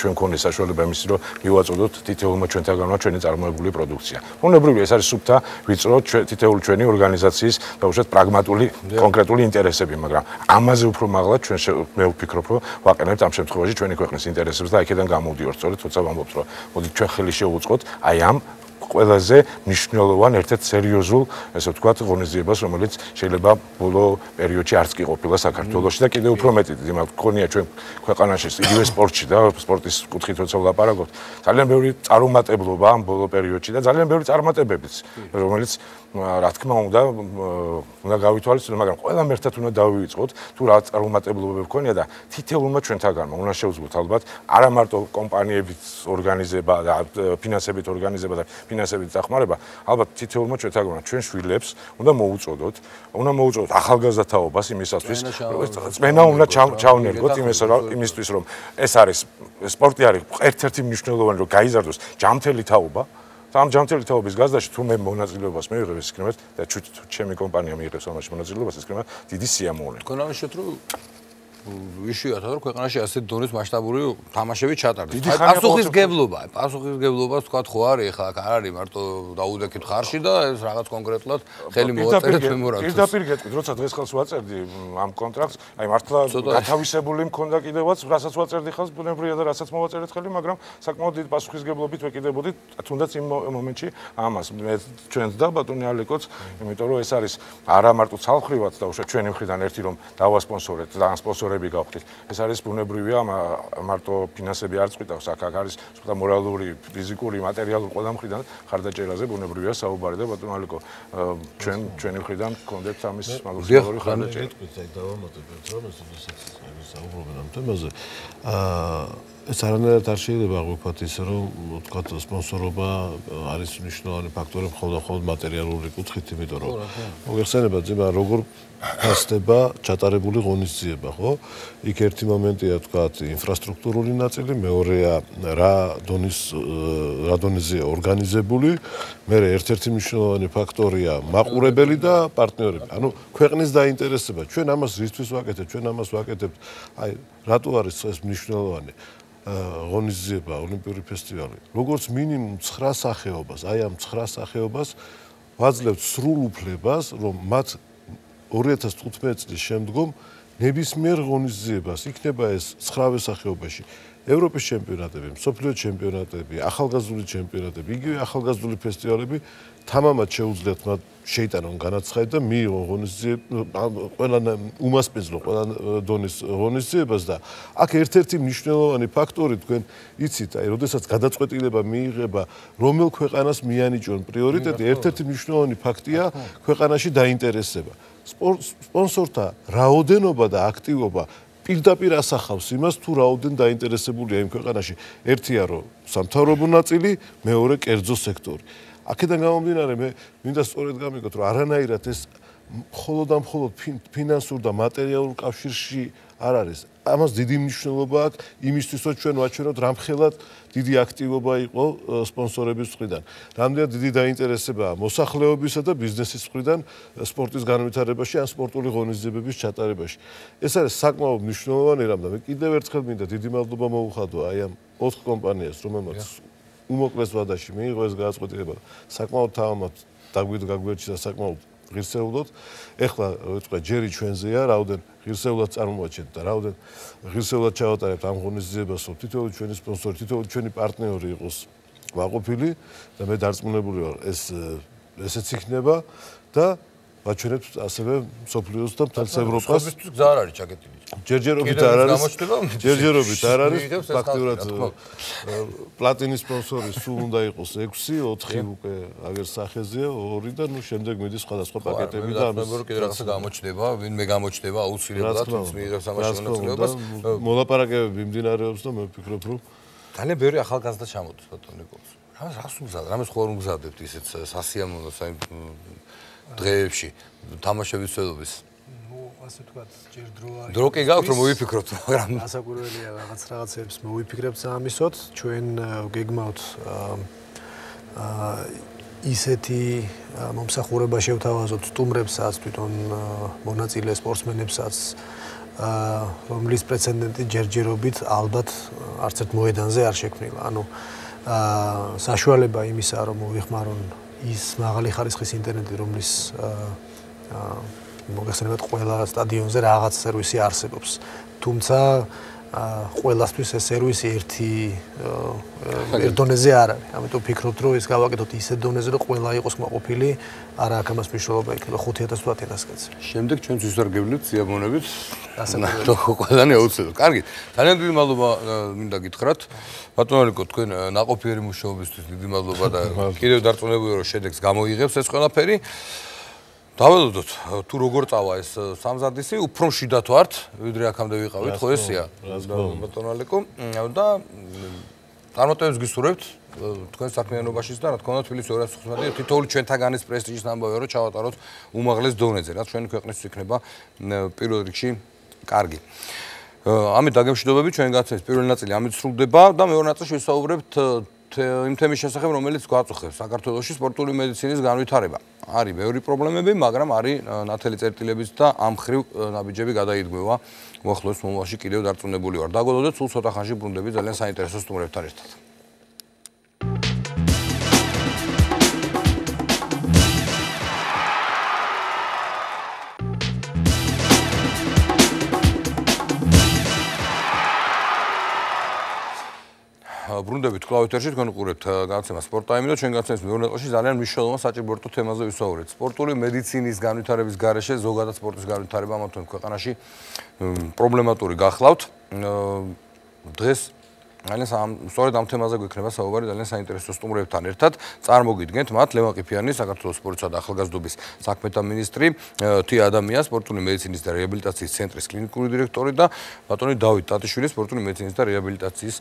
ჩვენ გქონდეს საშუალება იმის რომ მივაწოდოთ თითოეულმა ჩვენთაგანმა ჩვენი წარმოებული პროდუქცია. ბუნებრივია ეს არის სუფთა ვიწრო თითოეული ჩვენი ორგანიზაციის და უშუალოდ პრაგმატული კონკრეტული ინტერესები, მაგრამ ამაზე უფრო მაღლა ჩვენ მე ვფიქრობ, რომ ვაყენებთ ამ შემთხვევაში ჩვენი ქვეყნის ინტერესებს და აქედან გამოდიორ, სწორედ თორსა ვამბობთ, რომ მოდი ჩვენ ხელი შევუწყოთ აი ამ ყველაზე მნიშვნელოვან ერთ-ერთ სერიოზულ, ესე ვთქვათ, ღონისძიებას, რომელიც შეიძლება ბოლო პერიოდში არც კი ყოფილა საქართველოში და კიდევ უფრო მეტი იმათ გქონია ჩვენ ქვეყანაში იგივე სპორტში და სპორტის კუთხით როცა ვლაპარაკობთ, ძალიან ბევრი წარუმატებლობა ამ ბოლო პერიოდში და ძალიან ბევრი წარმატებებიც, რომელიც რა თქმა უნდა უნდა გავითვალისწინოთ, მაგრამ ყველა მერთად უნდა დავივიწყოთ თუ რა წარმატებულობები გქონია და თითოეულმა ჩვენთაგანმა უნდა შევძლოთ ალბათ არა მარტო კომპანიების ორგანიზება და ფინანსებით ორგანიზება და ფინანსებით დახმარება, ალბათ თითოეულმა ჩვენთაგანმა ჩვენ შვილებს უნდა მოუწოდოთ, უნდა მოუწოდოთ ახალგაზრდათაობას იმისათვის, წმენა უნდა ჩავნერგოთ იმისა რომ იმისთვის რომ ეს არის სპორტი არის ერთ-ერთი მნიშვნელოვანი რომ გაიზარდოს ჯამთელი თაობა ამ ჯანმრთელი თაობის გაზდაში თუ მე მონაწილეობას მივიღებ ეს იქნება და ჩემი კომპანია მიიღებს ამაში მონაწილეობას ეს იქნება დიდი სიამოვნება. კონავე შეთრო ვიშიათ რომ ქვეყანაში ასეთ დონის მასშტაბური თამაშები ჩატარდეს. პასუხისგებლობა, პასუხისგებლობა თქვა ხო არის ხა არ არის მარტო დაუდექით ხარში და ეს რაღაც კონკრეტულად ხელი მოაწერეთ მემორანდუმს. პირდაპირ გეტყვით, როცა დღეს ხალხს ვაწერდი ამ კონტრაქტს, აი მართლა გათავისებული მქონდა კიდევაც, რასაც ვაწერდი ხალხს ბუნებრივია და რასაც მოვაწერეთ ხელი, მაგრამ საკმაოდ დიდ პასუხისგებლობით ვეკიდებოდი თუნდაც იმ მომენტში ამას. მე ჩვენს და ბატონი ალეკოც, იმიტომ რომ ეს არის არა მარტო ცალხრივად და უშო ჩვენი მხრიდან ერთი რომ დავასპონსორეთ და სპონსორები გავხდით. ეს არის ბუნებრივია, მარტო ფინანსები არ წვითავს, აქ აქ არის სხვა მორალური, ფიზიკური, მატერიალური ყველა მხრიდან ხარდაჭერაზე ბუნებრივია საუბარი და ბატონო ალიკო ჩვენ ჩვენი მხრიდან გქონდეთ ამის მაგალითად ხარდაჭერა. აი დავამატებთ რომ ეს საუბრობენ ამ თემაზე. აა ეს არანაირად არ შეიძლება აღვიქვათ ისე რომ თქვა სპონსორობა არის მნიშვნელოვანი ფაქტორი მხოლოდ მხოლოდ მატერიალური კუთხით, იმიტომ რომ მოგეხსენება ძება როგორ ფასდება ჩატარებული ღონისძიება, ხო? იქ ერთი მომენტია თქვა ინფრასტრუქტურული ნაწილი, მეორეა რა დონის რა დონეზეა ორგანიზებული, მერე ერთ-ერთი მნიშვნელოვანი ფაქტორია მაყურებელი და პარტნიორები. ანუ ქვეყნის დაინტერესება. ჩვენ ამას რისთვის ვაკეთებთ? ჩვენ ამას ვაკეთებთ აი რატო არის ეს მნიშვნელოვანი? ღონისძიება, ოლიმპიური ფესტივალი, როგორც მინიმუმ 9 სახეობას, აი ამ 9 სახეობას ვაძლევთ სრულ უფლებას, რომ მათ 2015 წლის შემდგომ ნებისმიერ ღონისძიებას იქნება ეს 9 სახეობაში ევროპის ჩემპიონატები, მსოფლიო ჩემპიონატები, ახალგაზრდული ჩემპიონატები, იგივე ახალგაზრდული ფესტივალები თამამად შეუძლიათ მათ შეიტანონ განაცხადი და მიიღონ ღონისძიება ყველა უმასპინძლო ყველა დონის ღონისძიებას და აქ ერთ-ერთი მნიშვნელოვანი ფაქტორი თქვენ იცით, აი, როდესაც გადაწყვეტილება მიიღება, რომელ ქვეყანას მიანიჭონ პრიორიტეტი, ერთ-ერთი მნიშვნელოვანი ფაქტია ქვეყანაში დაინტერესება. სპონსორთა რაოდენობა და აქტივობა პირდაპირ ასახავს იმას თუ რაოდენ დაინტერესებულია იმ ქვეყანაში. ერთია რომ სამთავრობო ნაწილი, მეორე კერძო სექტორი. აქედან გამომდინარე მე მინდა სწორედ გამიგოთ რომ არანაირად ეს მხოლოდ ამ მხოლოდ ფინანსურ და მატერიალურ კავშირში არ არის. ამას დიდი მნიშვნელობა აქვს იმისთვის, რომ ჩვენ ვაჩვენოთ რამხელად დიდი აქტივობა იყო სპონსორების მხრიდან. რამდენად დიდი დაინტერესებაა მოსახლეობისა და ბიზნესის მხრიდან სპორტის განვითარებაში ან სპორტული ღონისძიებების ჩატარებაში. ეს არის საკმაოდ მნიშვნელოვანი რამ და მე კიდევ ერთხელ მინდა დიდი მადლობა მოუხადო აი ამ ოთხ კომპანიას, რომელმაც უმოკლეს ვადაში მიიღო ეს გადაწყვეტილება. საკმაოდ თამამად დაგვიდგაგვერჩია საკმაოდ ღირსეულოდ. ეხლა ვიტყვე ჯერი ჩვენზეა, რაოდენ ღირსეულად წარმოაჩენთ და რაოდენ ღირსეულად ჩავატარებთ ამ ღონისძიებას, რომ თითოეული ჩვენი სპონსორი, თითოეული ჩვენი პარტნიორი იყოს ვაყოფილი და მე დარწმუნებული ვარ ეს ესეც იქნება და ვაჩვენებთ ასევე სოფლიოს და მთელს ევროპას. სოფლიოსთვის გზა არ არის ჩაკეტილი. ჯერჯერობით არ არის. ჯერჯერობით არ არის. ფაქტურად პლატინის სპონსორი სულ უნდა იყოს 6, 4 უკვე აგერ სახეზეა, 2 და ნუ შემდეგ მიდის სხვადასხვა პაკეტები და ამას. მე კიდე რაღაცა გამოჩნდება, ვინმე გამოჩნდება აუცილებლად მიიღებს ამას მონაწილეობას. მოლაპარაკებები მიმდინარეობს და მე ვფიქრობ, რომ ძალიან ბევრი ახალგაზრდა ჩამოდის ბატონიკოს. რა რას უგზავთ? რამეს ხო არ უგზავდებთ ისეთ სასიამოვნო საიმ დღეებში თამაშების ცვლილობის? ასე ვთქვათ, ჯერ დრო არის. დრო კი გაქვს, რომ მოვიფიქროთ, მაგრამ ასაკურველია რაღაც რაღაცებს მოვიფიქრებთ ამისოთ. ჩვენ გეგმავთ აა ისეთი მომსახურება შევთავაზოთ სტუმრებსაც, თვითონ მონაწილე სპორტსმენებსაც, აა რომლის პრეცედენტი ჯერჯერობით ალბათ არც ერთ მოედანზე არ შექმნილა. ანუ აა საშუალება იმისა, რომ მოიხმარონ ის მაღალი ხარისხის ინტერნეტი, რომლის აა მოგესალმებით ყველა სტადიონზე რაღაც სერვისი არსებობს. თუმცა ყველასთვის ეს სერვისი ერთი ერთ დონეზე არ არის. ამიტომ ვფიქრობთ, რომ ეს გავაკეთოთ ისეთ დონეზე, რომ ყველა იყოს მოყოფილი, არა აქ ამას მნიშვნელობა იქნება 5000 თუ 10000 კაცი. შემდეგ ჩვენც ვისარგებლეთ ზიამონებით. დასაკვირველი. [laughs] ყველანი აუცილებლად. კარგი. ძალიან დიდი მადლობა მინდა გითხრათ. ბატონო რიკო, თქვენ ناقოფიერი მუშაობისთვის დიდი მადლობა და [laughs] კიდევ დარწმუნებულია, რომ შედეგს გამოიღებს ეს ყველაფერი. დაველოდოთ თუ როგორ წავა ეს სამზადისი? უფრო შიდათ ვართ ვიდრე აქამდე ვიყავით ხო ესია ბატონო ალეკო და წარმოტევებს გისურვებთ თქვენ საქმიანობაში და რა თქმა უნდა თბილისის 215 თითოეული ჩვენთაგანის პრესტიჟის ამბავია რომ ჩავატაროთ უმაღლეს დონეზე. რაც ჩვენი ქვეყნის იქნება პირველ რიგში კარგი. ამით დაგემშვიდობებით ჩვენ გაცემს პირველი ნაწილი ამით სრულდება და მეორე ნაწილში ვისაუბრებთ იმ თემის შესახებ, რომელიც გვაწუხებს საქართველოსში სპორტული მედიცინის განვითარება. არის ბევრი პრობლემები, მაგრამ არის ნათელი წერტილების და ამ ხრივ ნაბიჯები გადაიდგმევა. მოახლოს მომავალში კიდევ დარწმუნებული ვარ. დაგველოდეთ სულ ცოტა ხანში ბრუნდები ძალიან საინტერესო სტუმრებთან ერთად. ბრუნდებით კლავით ერში თქვენ უყურებთ განაცემა სპორტაიმი და ჩვენ განაცემის მეორე ნაწილში ძალიან მნიშვნელოვან საჭიროებო თემაზე ვისაუბრეთ. სპორტული მედიცინის განვითარების გარეშე ზოგადად სპორტის განვითარება ამ თემ ქვეყანაში პრობლემატური გახლავთ. დღეს ძალიან ამ სწორედ ამ თემაზე გვექნება საუბარი ძალიან საინტერესო სტუმრებთან ერთად. წარმოგიდგენთ მათ ლევან ყიფიანი, საქართველოს სპორტისა და ახალგაზრდობის საქმეთა მინისტრი, თია ადამია, სპორტული მედიცინის და რეაბილიტაციის ცენტრის კლინიკური დირექტორი და ბატონი დავით ტატიშვილი, სპორტული მედიცინის და რეაბილიტაციის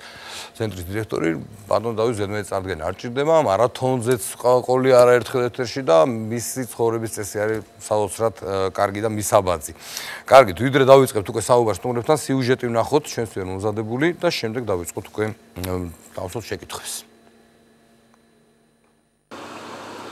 ცენტრის დირექტორი. ბატონ დავით ზედმეტ წარდგენა არ ჭირდება, მარათონზეც ყოლი არაერთხელ ეთერში და მისი ცხოვრების წესი არის საოცრად კარგი და მისაბაძი. კარგით, ვიდრე დავიწყებთ უკვე საუბარს სტუმრებთან, სიუჟეტი ვნახოთ ჩვენს ვერ მომზადებული და შემდეგ დავიწყოთ უკვე დავსვათ შეკითხვებს.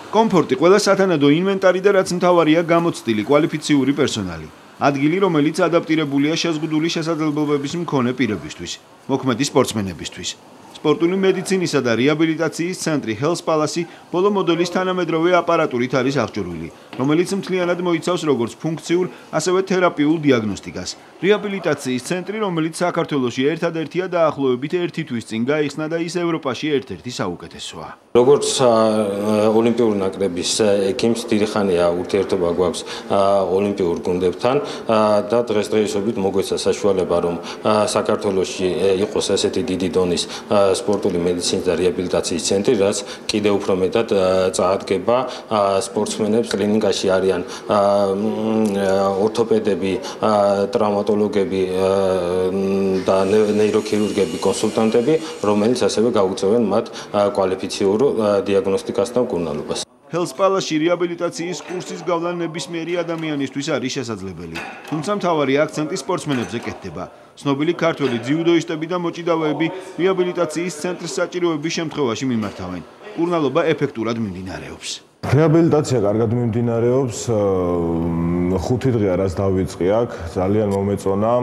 კომფორტი ყველა სათანადო ინვენტარი და რაც მთავარია გამოცდილი კვალიფიციური პერსონალი. ადგილი, რომელიც ადაპტირებულია შეზღუდული შესაძლებლობების მქონე პირებისთვის, მოქმედი სპორტსმენებისთვის. სპორტული მედიცინისა და რეაბილიტაციის ცენტრი Health Palace ბოლო მოდელის თანამედროვე აპარატურით არის აღჭურვილი, რომელიც მთლიანად მოიცავს როგორც ფუნქციურ, ასევე თერაპიულ დიაგნოსტიკას. რეაბილიტაციის ცენტრი, რომელიც საქართველოში ერთადერთია დაახლოებით ერთი თვის წინ გაიხსნა და ის ევროპაში ერთ-ერთი საუკეთესოა. როგორც ოლიმპიური ნაკრების ექიმს დიდი ხანია ურთიერთობა გვაქვს ოლიმპიურ გუნდებთან და დღესდღეობით მოგვეცა საშუალება რომ საქართველოში იყოს ესეთი დიდი დონის სპორტული მედიცინის და რეაბილიტაციის ცენტრი, რაც კიდევ უფრო მეტად წაადგება სპორტსმენებს კლინიკაში არიან ორთოპედები, ტრავმატოლოგები და ნეიროქირურგები, კონსულტანტები, რომელიც ასევე გაუწევენ მათ კვალიფიციურ დიაგნოსტიკას და მკურნალობას. ჰელსპალაში რეაბილიტაციის კურსის გავლა ნებისმიერი ადამიანისთვის არის შესაძლებელი. თუმცა მთავარი აქცენტი სპორტსმენებზე კეთდება. ცნობილი ქართველი ძიუდოისტები და მოჭიდავეები რეაბილიტაციის ცენტრის საჭიროების შემთხვევაში მიმართავენ. კურნალობა ეფექტურად მიმდინარეობს. რეაბილიტაცია კარგად მიმდინარეობს. ხუთი დღეა რაც დავიწყე აქ, ძალიან მომეწონა.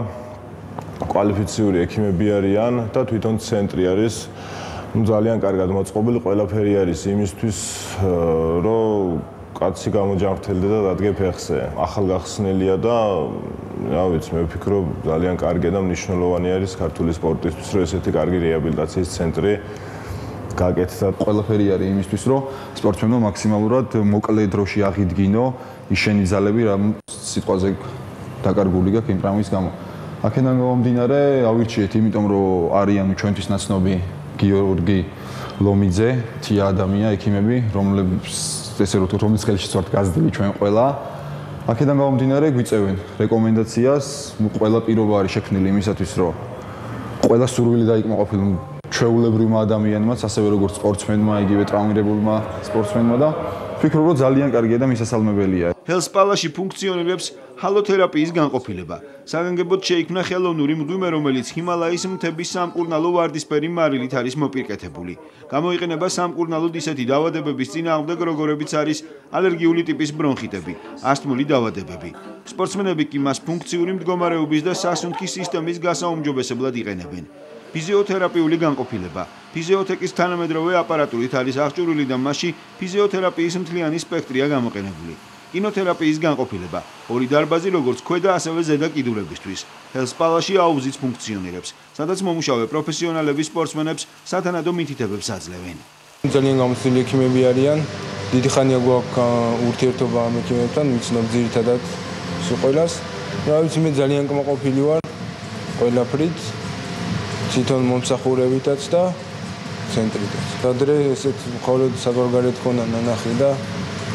კვალიფიციური ექიმები არიან და თვითონ ცენტრი არის ну ძალიან კარგად მოწყობილი ყველაფერი არის იმისთვის რომ კაცი გამოჯანმრთელდა და დადგე ფეხზე. ახალგახსნელია და რა ვიცი მე ვფიქრობ ძალიან კარგი და მნიშვნელოვანი არის ქართული სპორტისთვის რომ ესეთი კარგი რეაბილიტაციის ცენტრი გაკეთდა. ყველაფერი არის იმისთვის რომ სპორტსმენო მაქსიმალურად მოკლე დროში აღიდგინო ისენი ძალები რა სიტყვაზე დაკარგული გაქვს იმ ტრამვის გამო. აქედან გამომდინარე ავირჩიეთ იმიტომ რომ არიან ჩვენთვის ნაცნობი გიორგი ლომიძე, თია ადამია, ექიმები, რომლებს ესე რომ რომლის ხელში ვართ გაზრდილი ჩვენ ყველა. აქედან გამომდინარე გვიწევენ რეკომენდაციას, ყველა პირობა არის შექმნილი იმისათვის, რომ ყველა სურვილი დაიკმაყოფილონ ჩვეულებრივმა ადამიანებმაც, ასევე როგორც სპორტსმენმა, იგივე ტრავმირებულმა სპორტსმენმა და ვფიქრობ, რომ ძალიან კარგია და მისასალმებელია. ჰელსპალაში ფუნქციონირებს ჰალოთერაპიის განყოფილება. საგანგებოდ შეიქმნა ხელოვნური მღვიმე, რომელიც ჰიმალაის მთების სამკურნალო ვარდისფერი მარილით არის მოპირკეთებული. გამოიყენება სამკურნალოდ ისეთი დაავადებების წინააღმდეგ, როგორებიც არის ალერგიული ტიპის ბრონხიტები, ასთმული დაავადებები. სპორტსმენები კი მას ფუნქციური მდგომარეობის და სასუნთქის სისტემის გასაუმჯობესებლად იყენებენ. ფიზიოთერაპიული განყოფილება. ფიზიოთეკის თანამედროვე აპარატურით არის აღჭურვილი და მასში ფიზიოთერაპიის მთლიანი სპექტრია გამოყენებული. კინოთერაპიის განყოფილება. ორი დარბაზი როგორც ქვედა, ასევე ზედა კიდურებისთვის. ჰელსპალაში აუზიც ფუნქციონირებს, სადაც მომუშავე პროფესიონალები სპორტსმენებს სათანადო მითითებებს აძლევენ. ძალიან გამოცდილი ექიმები არიან. დიდი ხანია გვაქვს ურთიერთობა ამ ექიმებთან, ვიცნობ ძირითადად სიყოლას. რა ვიცი, მე ძალიან კმაყოფილი ვარ ყველაფრით. თვითონ მომსახურებითაც და ცენტრითაც. ადრე ესეთ მხოლოდ საზღვარგარეთ ქონა ნანახი და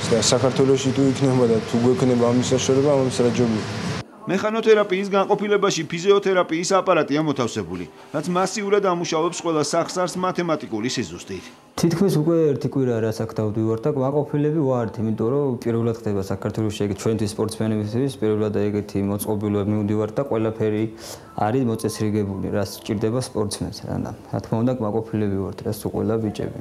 და საქართველოსი თუ იქნება და თუ გვექნება ამის საშუალება, ამის რაჯობია. მექანოთერაპიის განყოფილებაში ფიზიოთერაპიის აპარატია მოთავსებული, რაც მასიურად ამუშავებს ყველა სახსარს მათემატიკური სიზუსტით. თითქმის უკვე ერთი კვირა რაც აქ დავდივარ და განყოფილები ვართ, იმიტომ რომ პირველად ხდება საქართველოს ეგეთ ჩვენთვის სპორტსმენებისთვის პირველად ეგეთი მოწყობილობები მივდივარ და ყველაფერი არის მოწესრიგებული, რაც სჭირდება სპორტსმენს რა და რა თქმა უნდა განყოფილები ვართ, რაც უყველა ბიჭები.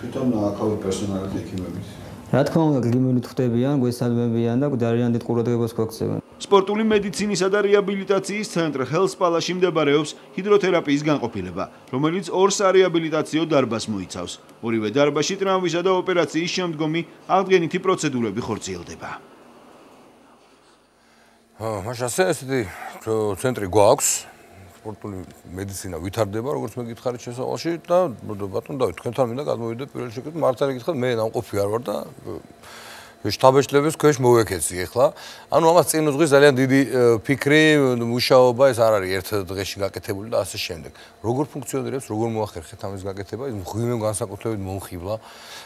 თვითონ აქავე პერსონალით ექიმებით რა თქმა უნდა გლიმენით ხვდებიან, გვესალმებიან და ძალიან დიდ ყურადღებას გვაქცევენ. სპორტული მედიცინისა და რეაბილიტაციის ცენტრ ჰელსპალაში მდებარეობს ჰიდროთერაპიის განყოფილება, რომელიც ორ სარეაბილიტაციო დარბაზს მოიცავს. ორივე დარბაზში ტრამვისა და ოპერაციის შემდგომი აღდგენითი პროცედურები ხორციელდება. მაშ ასე ესეთი ცენტრი გვაქვს, სპორტული მედიცინა ვითარდება, როგორც მე გითხარით შესავალში და ბატონ დავით, თქვენთან მინდა გადმოვიდე პირველ შეკვეთ, მართალი გითხარ, მე ნამყოფი არ ვარ და შტაბეშლების ქვეშ მოვეკეცი ახლა. ანუ ამას წინ უძღვის ძალიან დიდი ფიქრი, მუშაობა, ეს არ არის ერთ დღეში გაკეთებული და ასე შემდეგ. როგორ ფუნქციონირებს, როგორ მოახერხეთ ამის გაკეთება? ის მღვიმე განსაკუთრებით მომხიბლა.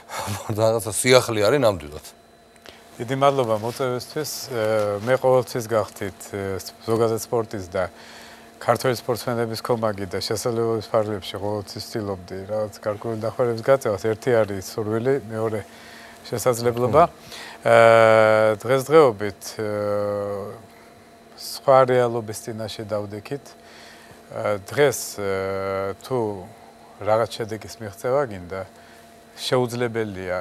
[laughs] რაღაცა სიახლე არის ნამდვილად. დიდი მადლობა მოწვევისთვის. მე ყოველთვის გახდით ზოგადად სპორტის და ქართული სპორტსმენების კომაგი და შესაძლებლობის ფარგლებში ყოველთვის ცდილობდი რაღაც გარკვეული დახმარების გაწევას. ერთი არის სურვილი, მეორე შესაძლებლობა. აა დღესდღეობით სხვა რეალობის წინაშე დავდექით. დღეს თუ რაღაც შედეგის მიღწევა გინდა, შეუძლებელია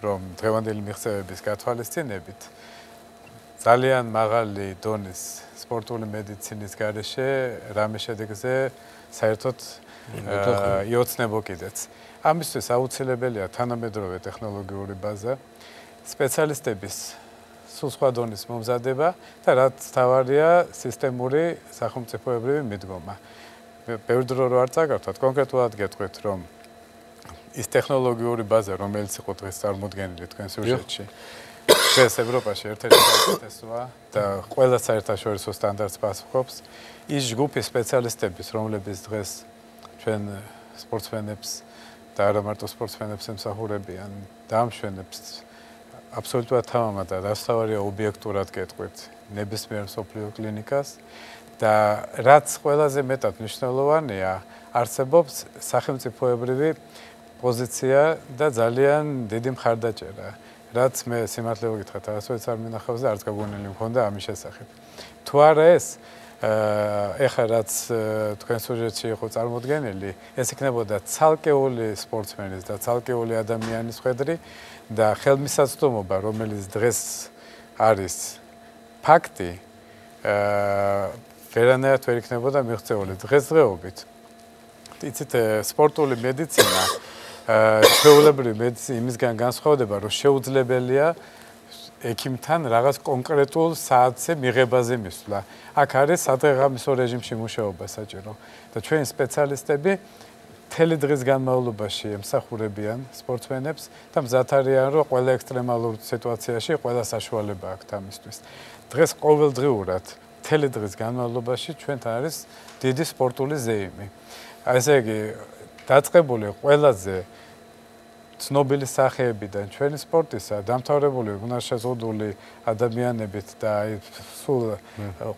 რომ დღევანდელი მიღწევების გათვალისწინებით ძალიან მაღალი დონის სპორტული მედიცინის გარეშე რამე შედეგზე საერთოდ იოცნებო კიდეც. ამისთვის აუცილებელია თანამედროვე ტექნოლოგიური ბაზა, სპეციალისტების სულ სხვა დონის მომზადება და რაც თავარია სისტემური სახელმწიფოებრივი მიდგომა. ბევრ დრო რო არ წაგართვათ, კონკრეტულად გეტყვით, რომ ის ტექნოლოგიური ბაზა, რომელიც იყო დღეს წარმოქმნილი თქვენ სიუჟეტში, დღეს ევროპაში ერთ-ერთი საუკეთესოა და ყველა საერთაშორისო სტანდარტს პასუხობს. ის ჯგუფი სპეციალისტების, რომლებიც დღეს ჩვენ სპორტსმენებს და არა მარტო სპორტსმენებს ემსახურებიან, დამშვენებს აბსოლუტურად თამამად და დასავარია ობიექტურად გეტყვით ნებისმიერ სოფლიო კლინიკას და რაც ყველაზე მეტად მნიშვნელოვანია, არსებობს სახელმწიფოებრივი პოზიცია და ძალიან დიდი მხარდაჭერა. რაც მე სიმართლე ვიკითხეთ, არასოდეს არ მინახავს და არც გაგონილი მქონდა ამის შესახებ. თუ არა ეს ეხლა რაც თქვენ სუჟეტში იყო წარმოდგენილი, ეს იქნებოდა ცალკეული სპორტსმენის და ცალკეული ადამიანის ხედრი და ხელმისაწვდომობა, რომელიც დღეს არის ფაქტი, აა ვერანაირად ვერ იქნებოდა მიღწეული დღესდღეობით. იცით, სპორტული მედიცინა ჩვეულებრივი მედიცინა იმისგან განსხვავდება, რომ შეუძლებელია ექიმთან რაღაც კონკრეტულ საათზე მიღებაზე მისვლა. აქ არის სადღეღამისო რეჟიმში მუშაობა საჭირო და ჩვენი სპეციალისტები მთელი დღის განმავლობაში ემსახურებიან სპორტსმენებს და მზად არიან, რომ ყველა ექსტრემალურ სიტუაციაში ყველა საშუალება აქვთ ამისთვის. დღეს ყოველდღიურად მთელი დღის განმავლობაში ჩვენთან არის დიდი სპორტული ზეიმი. ესე იგი, დაწყებული ყველაზე ცნობილი სახეებიდან ჩვენი სპორტისა დამთავრებული უნდა შეზღუდული ადამიანებით და აი სულ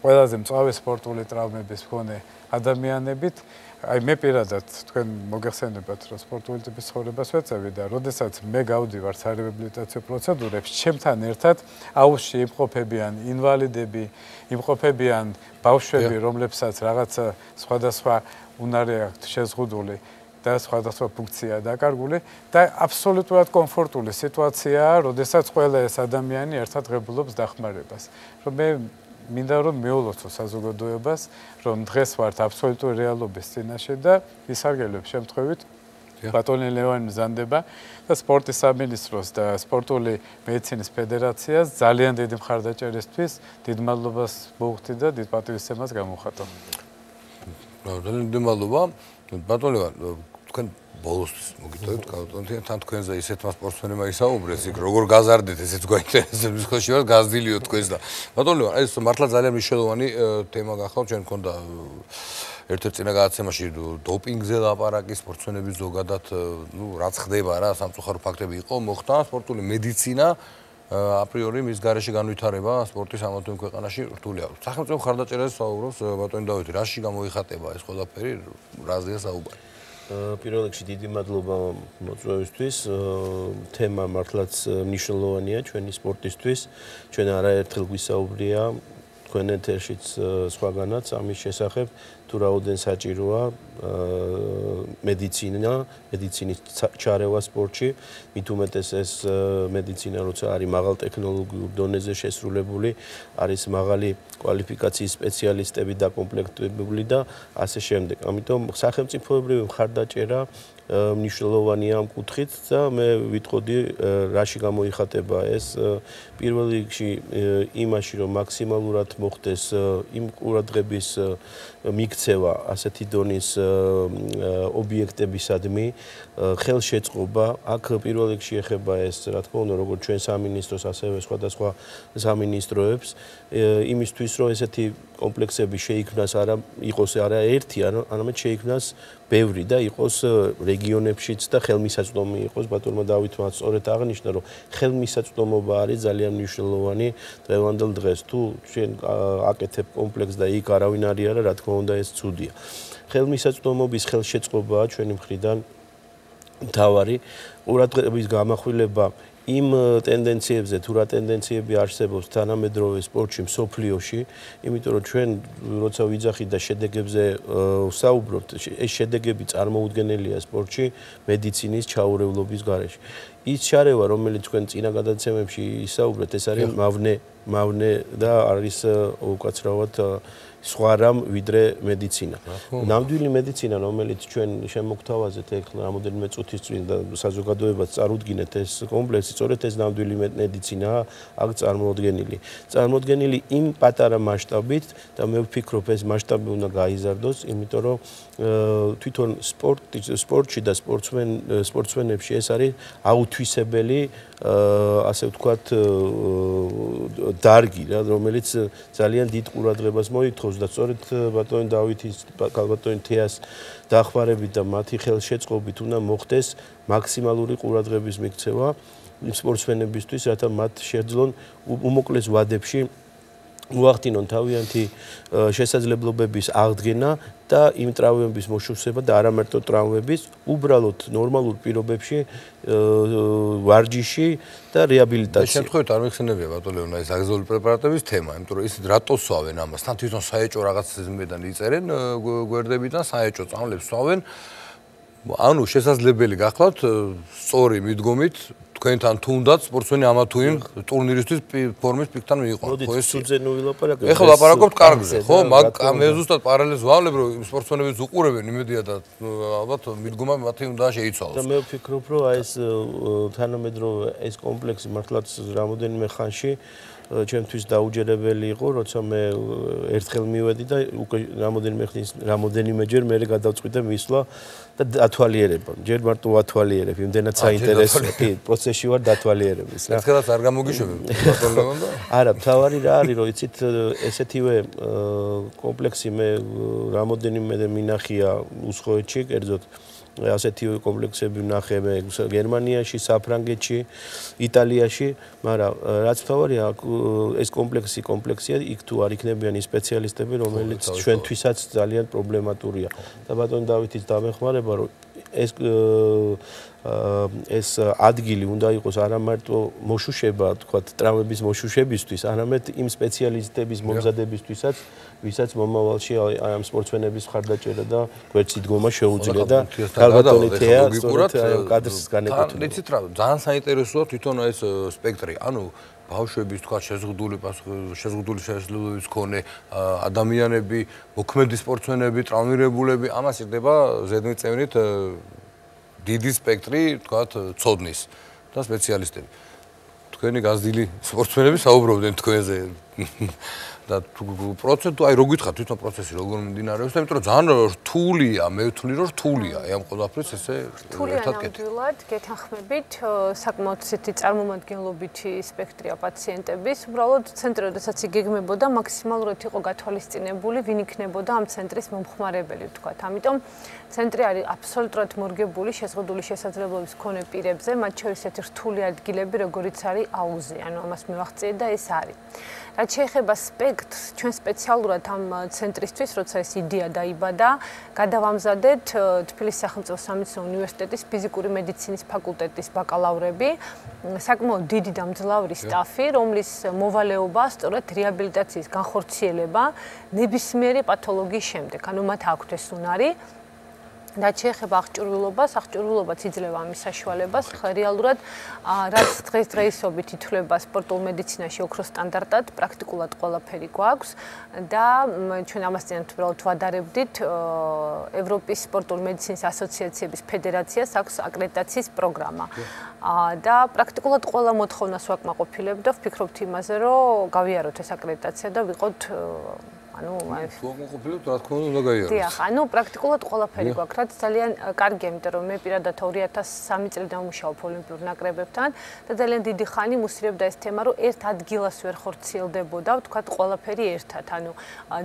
ყველაზე მწვავე სპორტული ტრავმების მქონე ადამიანებით აი მე პირადად თქვენ მოგეხსენებათ რომ სპორტული ტიპის ცხოვრებას ვეწევი და როდესაც მე გავდივარ სარეაბილიტაციო პროცედურებს ჩემთან ერთად აუში იმყოფებიან ინვალიდები იმყოფებიან ბავშვები რომლებსაც რაღაცა სხვადასხვა უნარი აქვთ შეზღუდული და სხვადასხვა ფუნქცია დაკარგული და აბსოლუტურად კომფორტული სიტუაციაა, როდესაც ყველა ეს ადამიანი ერთად ღებულობს დახმარებას. რომ მე მინდა რომ მეულოცო საზოგადოებას, რომ დღეს ვართ აბსოლუტური რეალობის წინაშე და ისარგებლებ შემთხვევით ბატონი ლევანი მზანდება და სპორტის სამინისტროს და სპორტული მედიცინის ფედერაციას ძალიან დიდი მხარდაჭერისთვის დიდ მადლობას მოვხდი და დიდ პატივისცემას გამოვხატო. ძალიან დიდი მადლობა. ბატონი ლევანი თქვენ ბოლოსთვის მოგიტოვებთ კანტონთან თან თქვენზე ისეთმა სპორტსმენებმა ისაუბრეს იქ როგორ გაზარდეთ ესეც გვაინტერესებს ხელში ვარ გაზდილიო თქვენს და ბატონო ეს მართლა ძალიან მნიშვნელოვანი თემა გახავთ ჩვენ მქონდა ერთ-ერთ წინა გადაცემაში დოპინგზე ლაპარაკი სპორტსმენების ზოგადად ნუ რაც ხდება რა სამწუხარო ფაქტები იყო მოხდა სპორტული მედიცინა აპრიორი მის garaში განვითარება სპორტის ამათო ქვეყანაში რთულია. სახელმწიფო ხარდაჭერაზე საუბრობს ბატონი დავითი, რაში გამოიხატება ეს ყველაფერი, რაზეა საუბარი? პირველ რიგში დიდი მადლობა მოწვევისთვის. თემა მართლაც მნიშვნელოვანია ჩვენი სპორტისთვის. ჩვენ არაერთხელ გვისაუბრია თქვენ ეთერშიც სხვაგანაც ამის შესახებ თუ რაოდენ საჭიროა მედიცინა, მედიცინის ჩარევა სპორტში, მით უმეტეს ეს მედიცინა როცა არის მაღალ ტექნოლოგიურ დონეზე შესრულებული, არის მაღალი კვალიფიკაციის სპეციალისტები დაკომპლექტებული და ასე შემდეგ. ამიტომ სახელმწიფოებრივი მხარდაჭერა მნიშვნელოვანია ამ კუთხით და მე ვიტყოდი რაში გამოიხატება ეს პირველ რიგში იმაში რომ მაქსიმალურად მოხდეს იმ ყურადღების მიქცევა ასეთი დონის ობიექტებისადმი ხელშეწყობა აქ პირველ რიგში ეხება ეს რა თქმა უნდა როგორც ჩვენ სამინისტროს ასევე სხვადასხვა სამინისტროებს იმისთვის რომ ესეთი კომპლექსები შეიქმნას არა იყოს არა ერთი არამედ შეიქმნას ბევრი და იყოს რეგიონებშიც და ხელმისაწვდომი იყოს. ბატონმა დავითმა სწორედ აღნიშნა რომ ხელმისაწვდომობა არის ძალიან მნიშვნელოვანი დღევანდელ დღეს. თუ ჩვენ აკეთებ კომპლექს და იქ არავინ არის არა რა თქმა უნდა ეს ცუდია. ხელმისაწვდომობის ხელშეწყობაა ჩვენი მხრიდან თავარი ყურადღების გამახვილება იმ ტენდენციებზე თუ რა ტენდენციები არსებობს თანამედროვე სპორტში მსოფლიოში, იმიტომ რომ ჩვენ როცა ვიძახით და შედეგებზე ვსაუბრობთ, ეს შედეგები წარმოუდგენელია სპორტში მედიცინის ჩაურევლობის გარეშე. ის ჩარევა, რომელიც თქვენ წინა გადაცემებში ისაუბრეთ, ეს არის მავნე, მავნე და არის უკაცრავად სხვა რამ ვიდრე მედიცინა. ნამდვილი მედიცინა, რომელიც ჩვენ შემოგთავაზეთ ეხლა რამოდენიმე წუთის წინ და საზოგადოებას წარუდგინეთ ეს კომპლექსი, სწორედ ეს ნამდვილი მედიცინაა აქ წარმოუდგენელი. წარმოუდგენელი იმ პატარა მასშტაბით და მე ვფიქრობ ეს მასშტაბი უნდა გაიზარდოს, იმიტომ რომ თვითონ სპორტი სპორტში და სპორტსმენ სპორტსმენებში ეს არის აუთვისებელი ასე ვთქვათ დარგი რა რომელიც ძალიან დიდ ყურადღებას მოითხოვს და სწორედ ბატონი დავითის ბატონი თეას დახმარებით და მათი ხელშეწყობით უნდა მოხდეს მაქსიმალური ყურადღების მიქცევა იმ სპორტსმენებისთვის რათა მათ შეძლონ უმოკლეს ვადებში უახდინონ თავიანთი შესაძლებლობების აღდგენა და იმ ტრავმების მოშუშება და არამარტო ტრავმების, უბრალოდ ნორმალურ პირობებში ვარჯიში და რეაბილიტაცია. შემთხვევით არ მიხსენებია ბატონო ეს აგზოლი პრეპარატების თემა, იმიტომ რომ ის რატო სვავენ ამას? თან თვითონ საეჭო რაღაც ზმედან იწერენ გვერდებიდან საეჭო წამლებს სვავენ. ანუ შესაძლებელი გახლავთ სწორი მიდგომით თქვენთან თუნდაც სპორტსმენი ამა თუ იმ ტურნირისთვის ფორმის პიკთან მიიღო. ხო ეს სუძე ნუ ვილაპარაკებ. ეხლა ლაპარაკობთ კარგზე, ხო? მაგ მე ზუსტად პარალელს ვავლებ, რომ იმ სპორტსმენებიც უყურებენ იმედია და ალბათ მიდგომა მათი უნდა შეიცვალოს. და მე ვფიქრობ, რომ აი ეს თანამედროვე ეს კომპლექსი მართლაც რამოდენიმე ხანში ჩემთვის დაუჯერებელი იყო, როცა მე ერთხელ მივედი და უკვე რამოდენიმე ხნის რამოდენიმეჯერ მე გადავწყვიტე მისვლა და დათვალიერება. ჯერ მარტო ათვალიერებ, იმდენად საინტერესოა, კი, პროცესში ვარ დათვალიერების რა. ერთხელაც არ გამოგიშვები [laughs] ბატონო და? არა, თავარი რა არის, რომ იცით ესეთივე კომპლექსი მე რამოდენიმე მინახია უსხოეთში, კერძოდ ასეთი კომპლექსები ვნახე მე გერმანიაში, საფრანგეთში, იტალიაში, მაგრამ რაც თავარია ეს კომპლექსი კომპლექსია, იქ თუ არ იქნებიან ის სპეციალისტები, რომელიც ჩვენთვისაც ძალიან პრობლემატურია. და ბატონ დავითის დამეხმარება, რომ ეს ეს ადგილი უნდა იყოს არა მარტო მოშუშება, თქვათ, ტრავმების მოშუშებისთვის, არამედ იმ სპეციალისტების მომზადებისთვისაც, ვისაც მომავალში აი ამ სპორტსმენების ხარდაჭერა და გვერდში დგომა შეუძლია და თეა სწორედ კადრს განეკუთვნება. იცით რა, ძალიან საინტერესოა თვითონ ეს სპექტრი, ანუ ბავშვების თქვა შეზღუდული შეზღუდული შესაძლებლობების მქონე ადამიანები, მოქმედი სპორტსმენები, ტრავმირებულები, ამას იხდება ზედმიწევნით დიდი სპექტრი, თქვათ, ცოდნის და სპეციალისტები. თქვენი გაზრდილი სპორტსმენები საუბრობდნენ თქვენზე. და პროცენტუ აი რო გითხრათ თვითონ პროცესი როგორ მიმდინარეობს იმიტომ რომ ძალიან რთულია მე ვთვლი რომ რთულია აი ამ ყველაფრის ესე ერთად კეთილი რთულად გეთანხმებით საკმაოდ ისეთი წარმომადგენლობითი სპექტრია პაციენტების. უბრალოდ ცენტრი როდესაც იგეგმებოდა მაქსიმალურად იყო გათვალისწინებული ვინ იქნებოდა ამ ცენტრის მომხმარებელი ვთქვათ ამიტომ ცენტრი არის აბსოლუტურად მორგებული შეზღუდული შესაძლებლობის მქონე პირებზე მათ შორის ერთი რთული ადგილები როგორიც არის აუზი. ანუ ამას მივახციეთ და ეს არის რაც შეეხება სპექტრს, ჩვენ სპეციალურად ამ ცენტრისთვის, როცა ეს იდეა დაიბადა, გადავამზადეთ თბილისის სახელმწიფო სამედიცინო უნივერსიტეტის ფიზიკური მედიცინის ფაკულტეტის ბაკალავრები, საკმაოდ დიდი და მძლავრი სტაფი, რომლის მოვალეობა სწორედ რეაბილიტაციის განხორციელება ნებისმიერი პათოლოგიის შემდეგ. ანუ მათ აქვთ ეს უნარი და შეეხება აღჭურვილობას, აღჭურვილობაც იძლევა ამის საშუალებას, რეალურად რაც დღეს დღეისობით ითვლება სპორტულ მედიცინაში ოქროს სტანდარტად, პრაქტიკულად ყველაფერი გვაქვს და ჩვენ ამას წინათ უბრალოდ ვადარებდით ევროპის სპორტულ მედიცინის ასოციაციების ფედერაციას აქვს აკრედიტაციის პროგრამა. და პრაქტიკულად ყველა მოთხოვნას ვაკმაყოფილებ და ვფიქრობთ იმაზე, რომ გავიაროთ ეს აკრედიტაცია და ვიყოთ ანუ ფუაგმოყოფილოთ რა თქმა უნდა გაიაროს. დიახ, ანუ პრაქტიკულად ყველაფერი გვაქვს, რაც ძალიან კარგია, იმიტომ რომ მე პირადად 2003 წლიდან ვმუშაობ ოლიმპიურ ნაკრებებთან და ძალიან დიდი ხანი მუსრებდა ეს თემა, რომ ერთ ადგილას ვერ ხორციელდებოდა, ვთქვათ, ყველაფერი ერთად, ანუ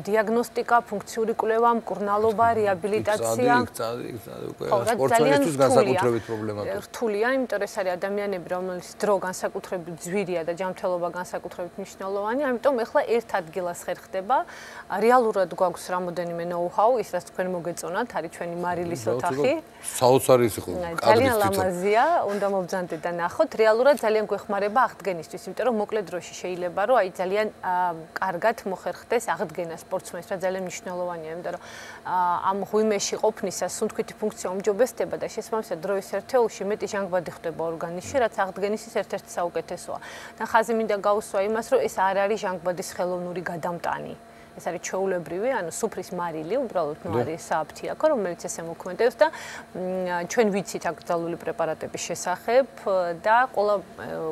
დიაგნოსტიკა, ფუნქციური კვლევა, მკურნალობა, რეაბილიტაცია. ძალიან ძალიან უკვე სპორტსმენისთვის განსაკუთრებით პრობლემაა. რთულია, იმიტომ ეს არის ადამიანები, რომელის დრო განსაკუთრებით ძვირია და ჯანმრთელობა განსაკუთრებით მნიშვნელოვანია, ამიტომ ეხლა ერთ ადგილას ხერხდება რეალურად გვაქვს რამოდენიმე ნოუ-ჰაუ, ის რაც თქვენ მოგეწონათ, არის ჩვენი მარილის ოთახი. საოცარი იყო. ძალიან ლამაზია, უნდა მობძანდეთ და ნახოთ. რეალურად ძალიან გვეხმარება აღდგენისთვის, იმიტომ რომ მოკლე დროში შეიძლება რომ აი ძალიან კარგად მოხერხდეს აღდგენა სპორტსმენს, რა ძალიან მნიშვნელოვანია, იმიტომ რომ ამ ღვიმეში ყოფნისას სუნთქვითი ფუნქცია უმჯობესდება და შესაბამისად დროის ერთეულში მეტი ჟანგბადი ხდება ორგანიზმში, რაც აღდგენისის ერთ-ერთი საუკეთესოა. და ხაზი მინდა გაუსვა იმას, რომ ეს არ არის ჟანგბადის ხელოვნური გადამტანი. ეს არის ჩეულებრივი, ანუ სუფრის მარილი, უბრალოდ ნუ არის საფთიაქო, რომელიც ესე მოქმედებს და ჩვენ ვიცით აკრძალული პრეპარატების შესახებ და ყველა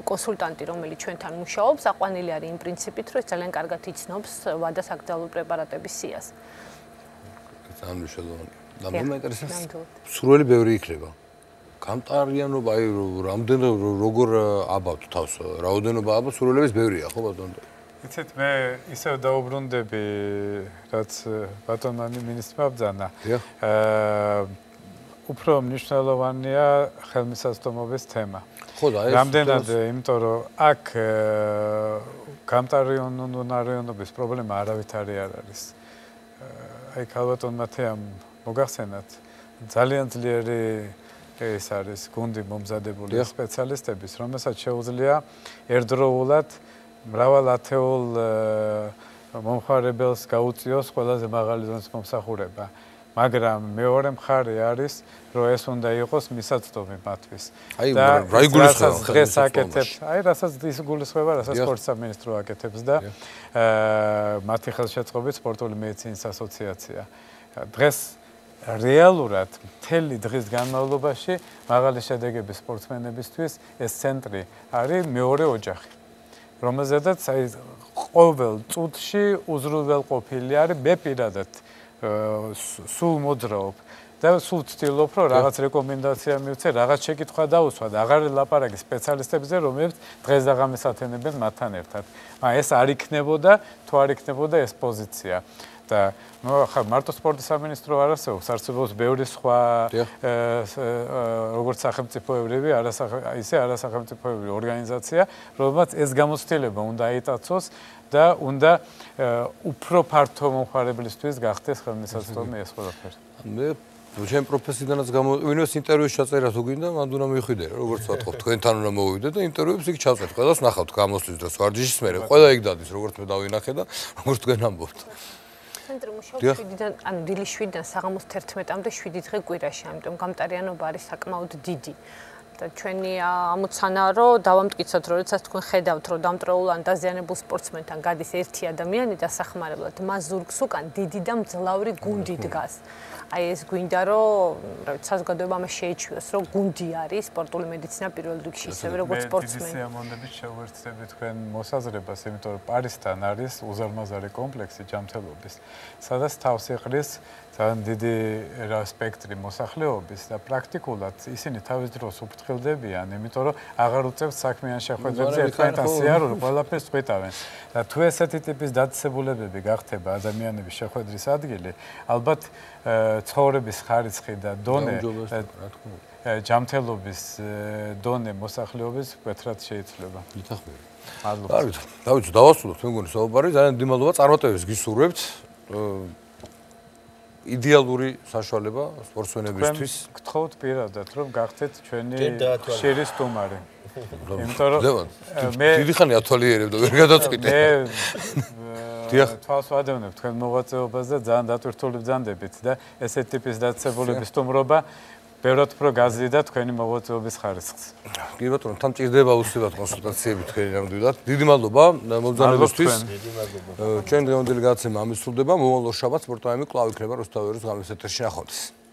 კონსულტანტი, რომელიც ჩვენთან მუშაობს, აყვანილი არის იმ პრინციპით, რომ ეს ძალიან კარგად იცნობს ვადას აკრძალული პრეპარატების სიას. ძალიან მნიშვნელოვანი. და მე მაინტერესებს სრული ბევრი იქნება. გამტარიანობა, აი რამდენ როგორ აბავთ თავს, რაოდენობა აბავთ სრულების ბევრია, ხო ბატონო? იცით მე ისევ დაუბრუნდები რაც ბატონმა მინისტრმა ბძანა. აა უფრო მნიშვნელოვანია ხელმისაწვდომობის თემა. ხო და ეს რამდენად იმიტომ რომ აქ გამტარიანობის პრობლემა არავითარი არ არის. აი ქალბატონ მათეამ მოგახსენათ ძალიან ძლიერი ეს არის გუნდი მომზადებული სპეციალისტების, რომელსაც შეუძლია ერთდროულად მრავალ ათეულ მომხარებელს გაუწიოს ყველაზე მაღალი ზონის მომსახურება. მაგრამ მეორე მხარე არის, რომ ეს უნდა იყოს მისაწვდომი მათთვის. აი, რა იგულისხმება დღეს აკეთებს? აი, რასაც ის იგულისხმება, რასაც სპორტის სამინისტრო აკეთებს და აა მათი ხელშეწყობით სპორტული მედიცინის ასოციაცია. დღეს რეალურად მთელი დღის განმავლობაში მაღალი შედეგების სპორტსმენებისთვის ეს ცენტრი არის მეორე ოჯახი. რომელზედაც აი ყოველ წუთში უზრუნველყოფილი არის მე პირადად სულ მოძრაობ და სულ ვცდილობ რომ რაღაც რეკომენდაცია მივცე, რაღაც შეკითხვა დაუსვა და აღარ ლაპარაკი სპეციალისტებზე, რომლებიც დღეს და ღამეს ათენებენ მათთან ერთად. მაგრამ ეს არ იქნებოდა, თუ არ იქნებოდა ეს პოზიცია. და ნუ ახლა მარტო სპორტის სამინისტრო არ არსებობს, არსებობს ბევრი სხვა როგორც სახელმწიფოებრივი, ისე არასახელმწიფოებრივი ორგანიზაცია, რომელსაც ეს გამოცდილება უნდა აიტაცოს და უნდა უფრო ფართო მომხარებლისთვის გახდეს ხელმისაწვდომი ეს ყველაფერი. მე ჩემ პროფესიიდანაც გამო ვინოს ინტერვიუს ჩაწერა თუ გინდა, მანდ უნდა მივხვიდე რა, როგორც ვთქვათ, თქვენთან უნდა მოვიდე და ინტერვიუებს იქ ჩავწერთ. ყველას ნახავთ გამოსვლის დროს, ვარჯიშის მერე, ყველა იქ დადის, როგორც მე დავინახე და როგორც თქვენ ამბობთ. ცენტრი მუშაობს 7-დან, ანუ დილის 7-დან საღამოს 11-მდე 7 დღე კვირაში, ამიტომ გამტარიანობა არის საკმაოდ დიდი. და ჩვენი ამოცანა რომ დავამტკიცოთ, როდესაც თქვენ ხედავთ, რომ დამტრეულ ან დაზიანებულ სპორტსმენთან გადის ერთი ადამიანი დასახმარებლად, მას ზურგს უკან დიდი და მძლავრი გუნდი დგას. აი ეს გვინდა რომ რა ვიცი საზოგადოება ამას შეეჩვიოს რომ გუნდი არის სპორტული მედიცინა პირველ რიგში ისევე როგორც სპორტსმენი. მე ამონდები შევერთდები თქვენ მოსაზრებას, იმიტომ რომ პარისთან არის უზარმაზარი კომპლექსი ჯანმრთელობის, სადაც თავს იყრის ძალიან დიდი რა სპექტრი მოსახლეობის და პრაქტიკულად ისინი თავის დროს უფრთხილდებიან, იმიტომ რომ აღარ უწევთ საქმიან შეხვედრებზე ერთმანეთთან სიარულს, ყველაფერს წვითავენ. და თუ ესეთი ტიპის დაწესებულებები გახდება ადამიანების შეხვედრის ადგილი, ალბათ ცხოვრების ხარისხი და დონე ჯამთელობის დონე მოსახლეობის ვეთრად შეიძლება. ითახმები. მადლობა. დავით, დავით, დავასრულოთ მე მგონი საუბარი, ძალიან დიმალობა წარმატებებს გისურვებთ. იდეალური საშუალება სპორტსმენებისთვის. გთხოვთ პირადად, რომ გახდეთ ჩვენი ხშირი სტუმარი. იმიტომ რომ მე დიდი ხანი ათვალიერებ და ვერ გადაწყვიტე. მე [laughs] თავს ვადევნებ თქვენ მოღვაწეობას და ძალიან დატვირთული ბრძანდებით და ესეთ ტიპის დაწესებულების სტუმრობა ბევრად უფრო გაზრდა თქვენი მოღვაწეობის ხარისხს. კი ბატონო, თან ჭირდება უცებად კონსულტაციები თქვენი ნამდვილად. დიდი მადლობა მოგზაურობისთვის. ჩვენ დღევანდელი გაცემა ამისრულდება. მომავალ შაბათს სპორტაემი კლავ იქნება რუსთავერის გამოსეთერში ახოთის.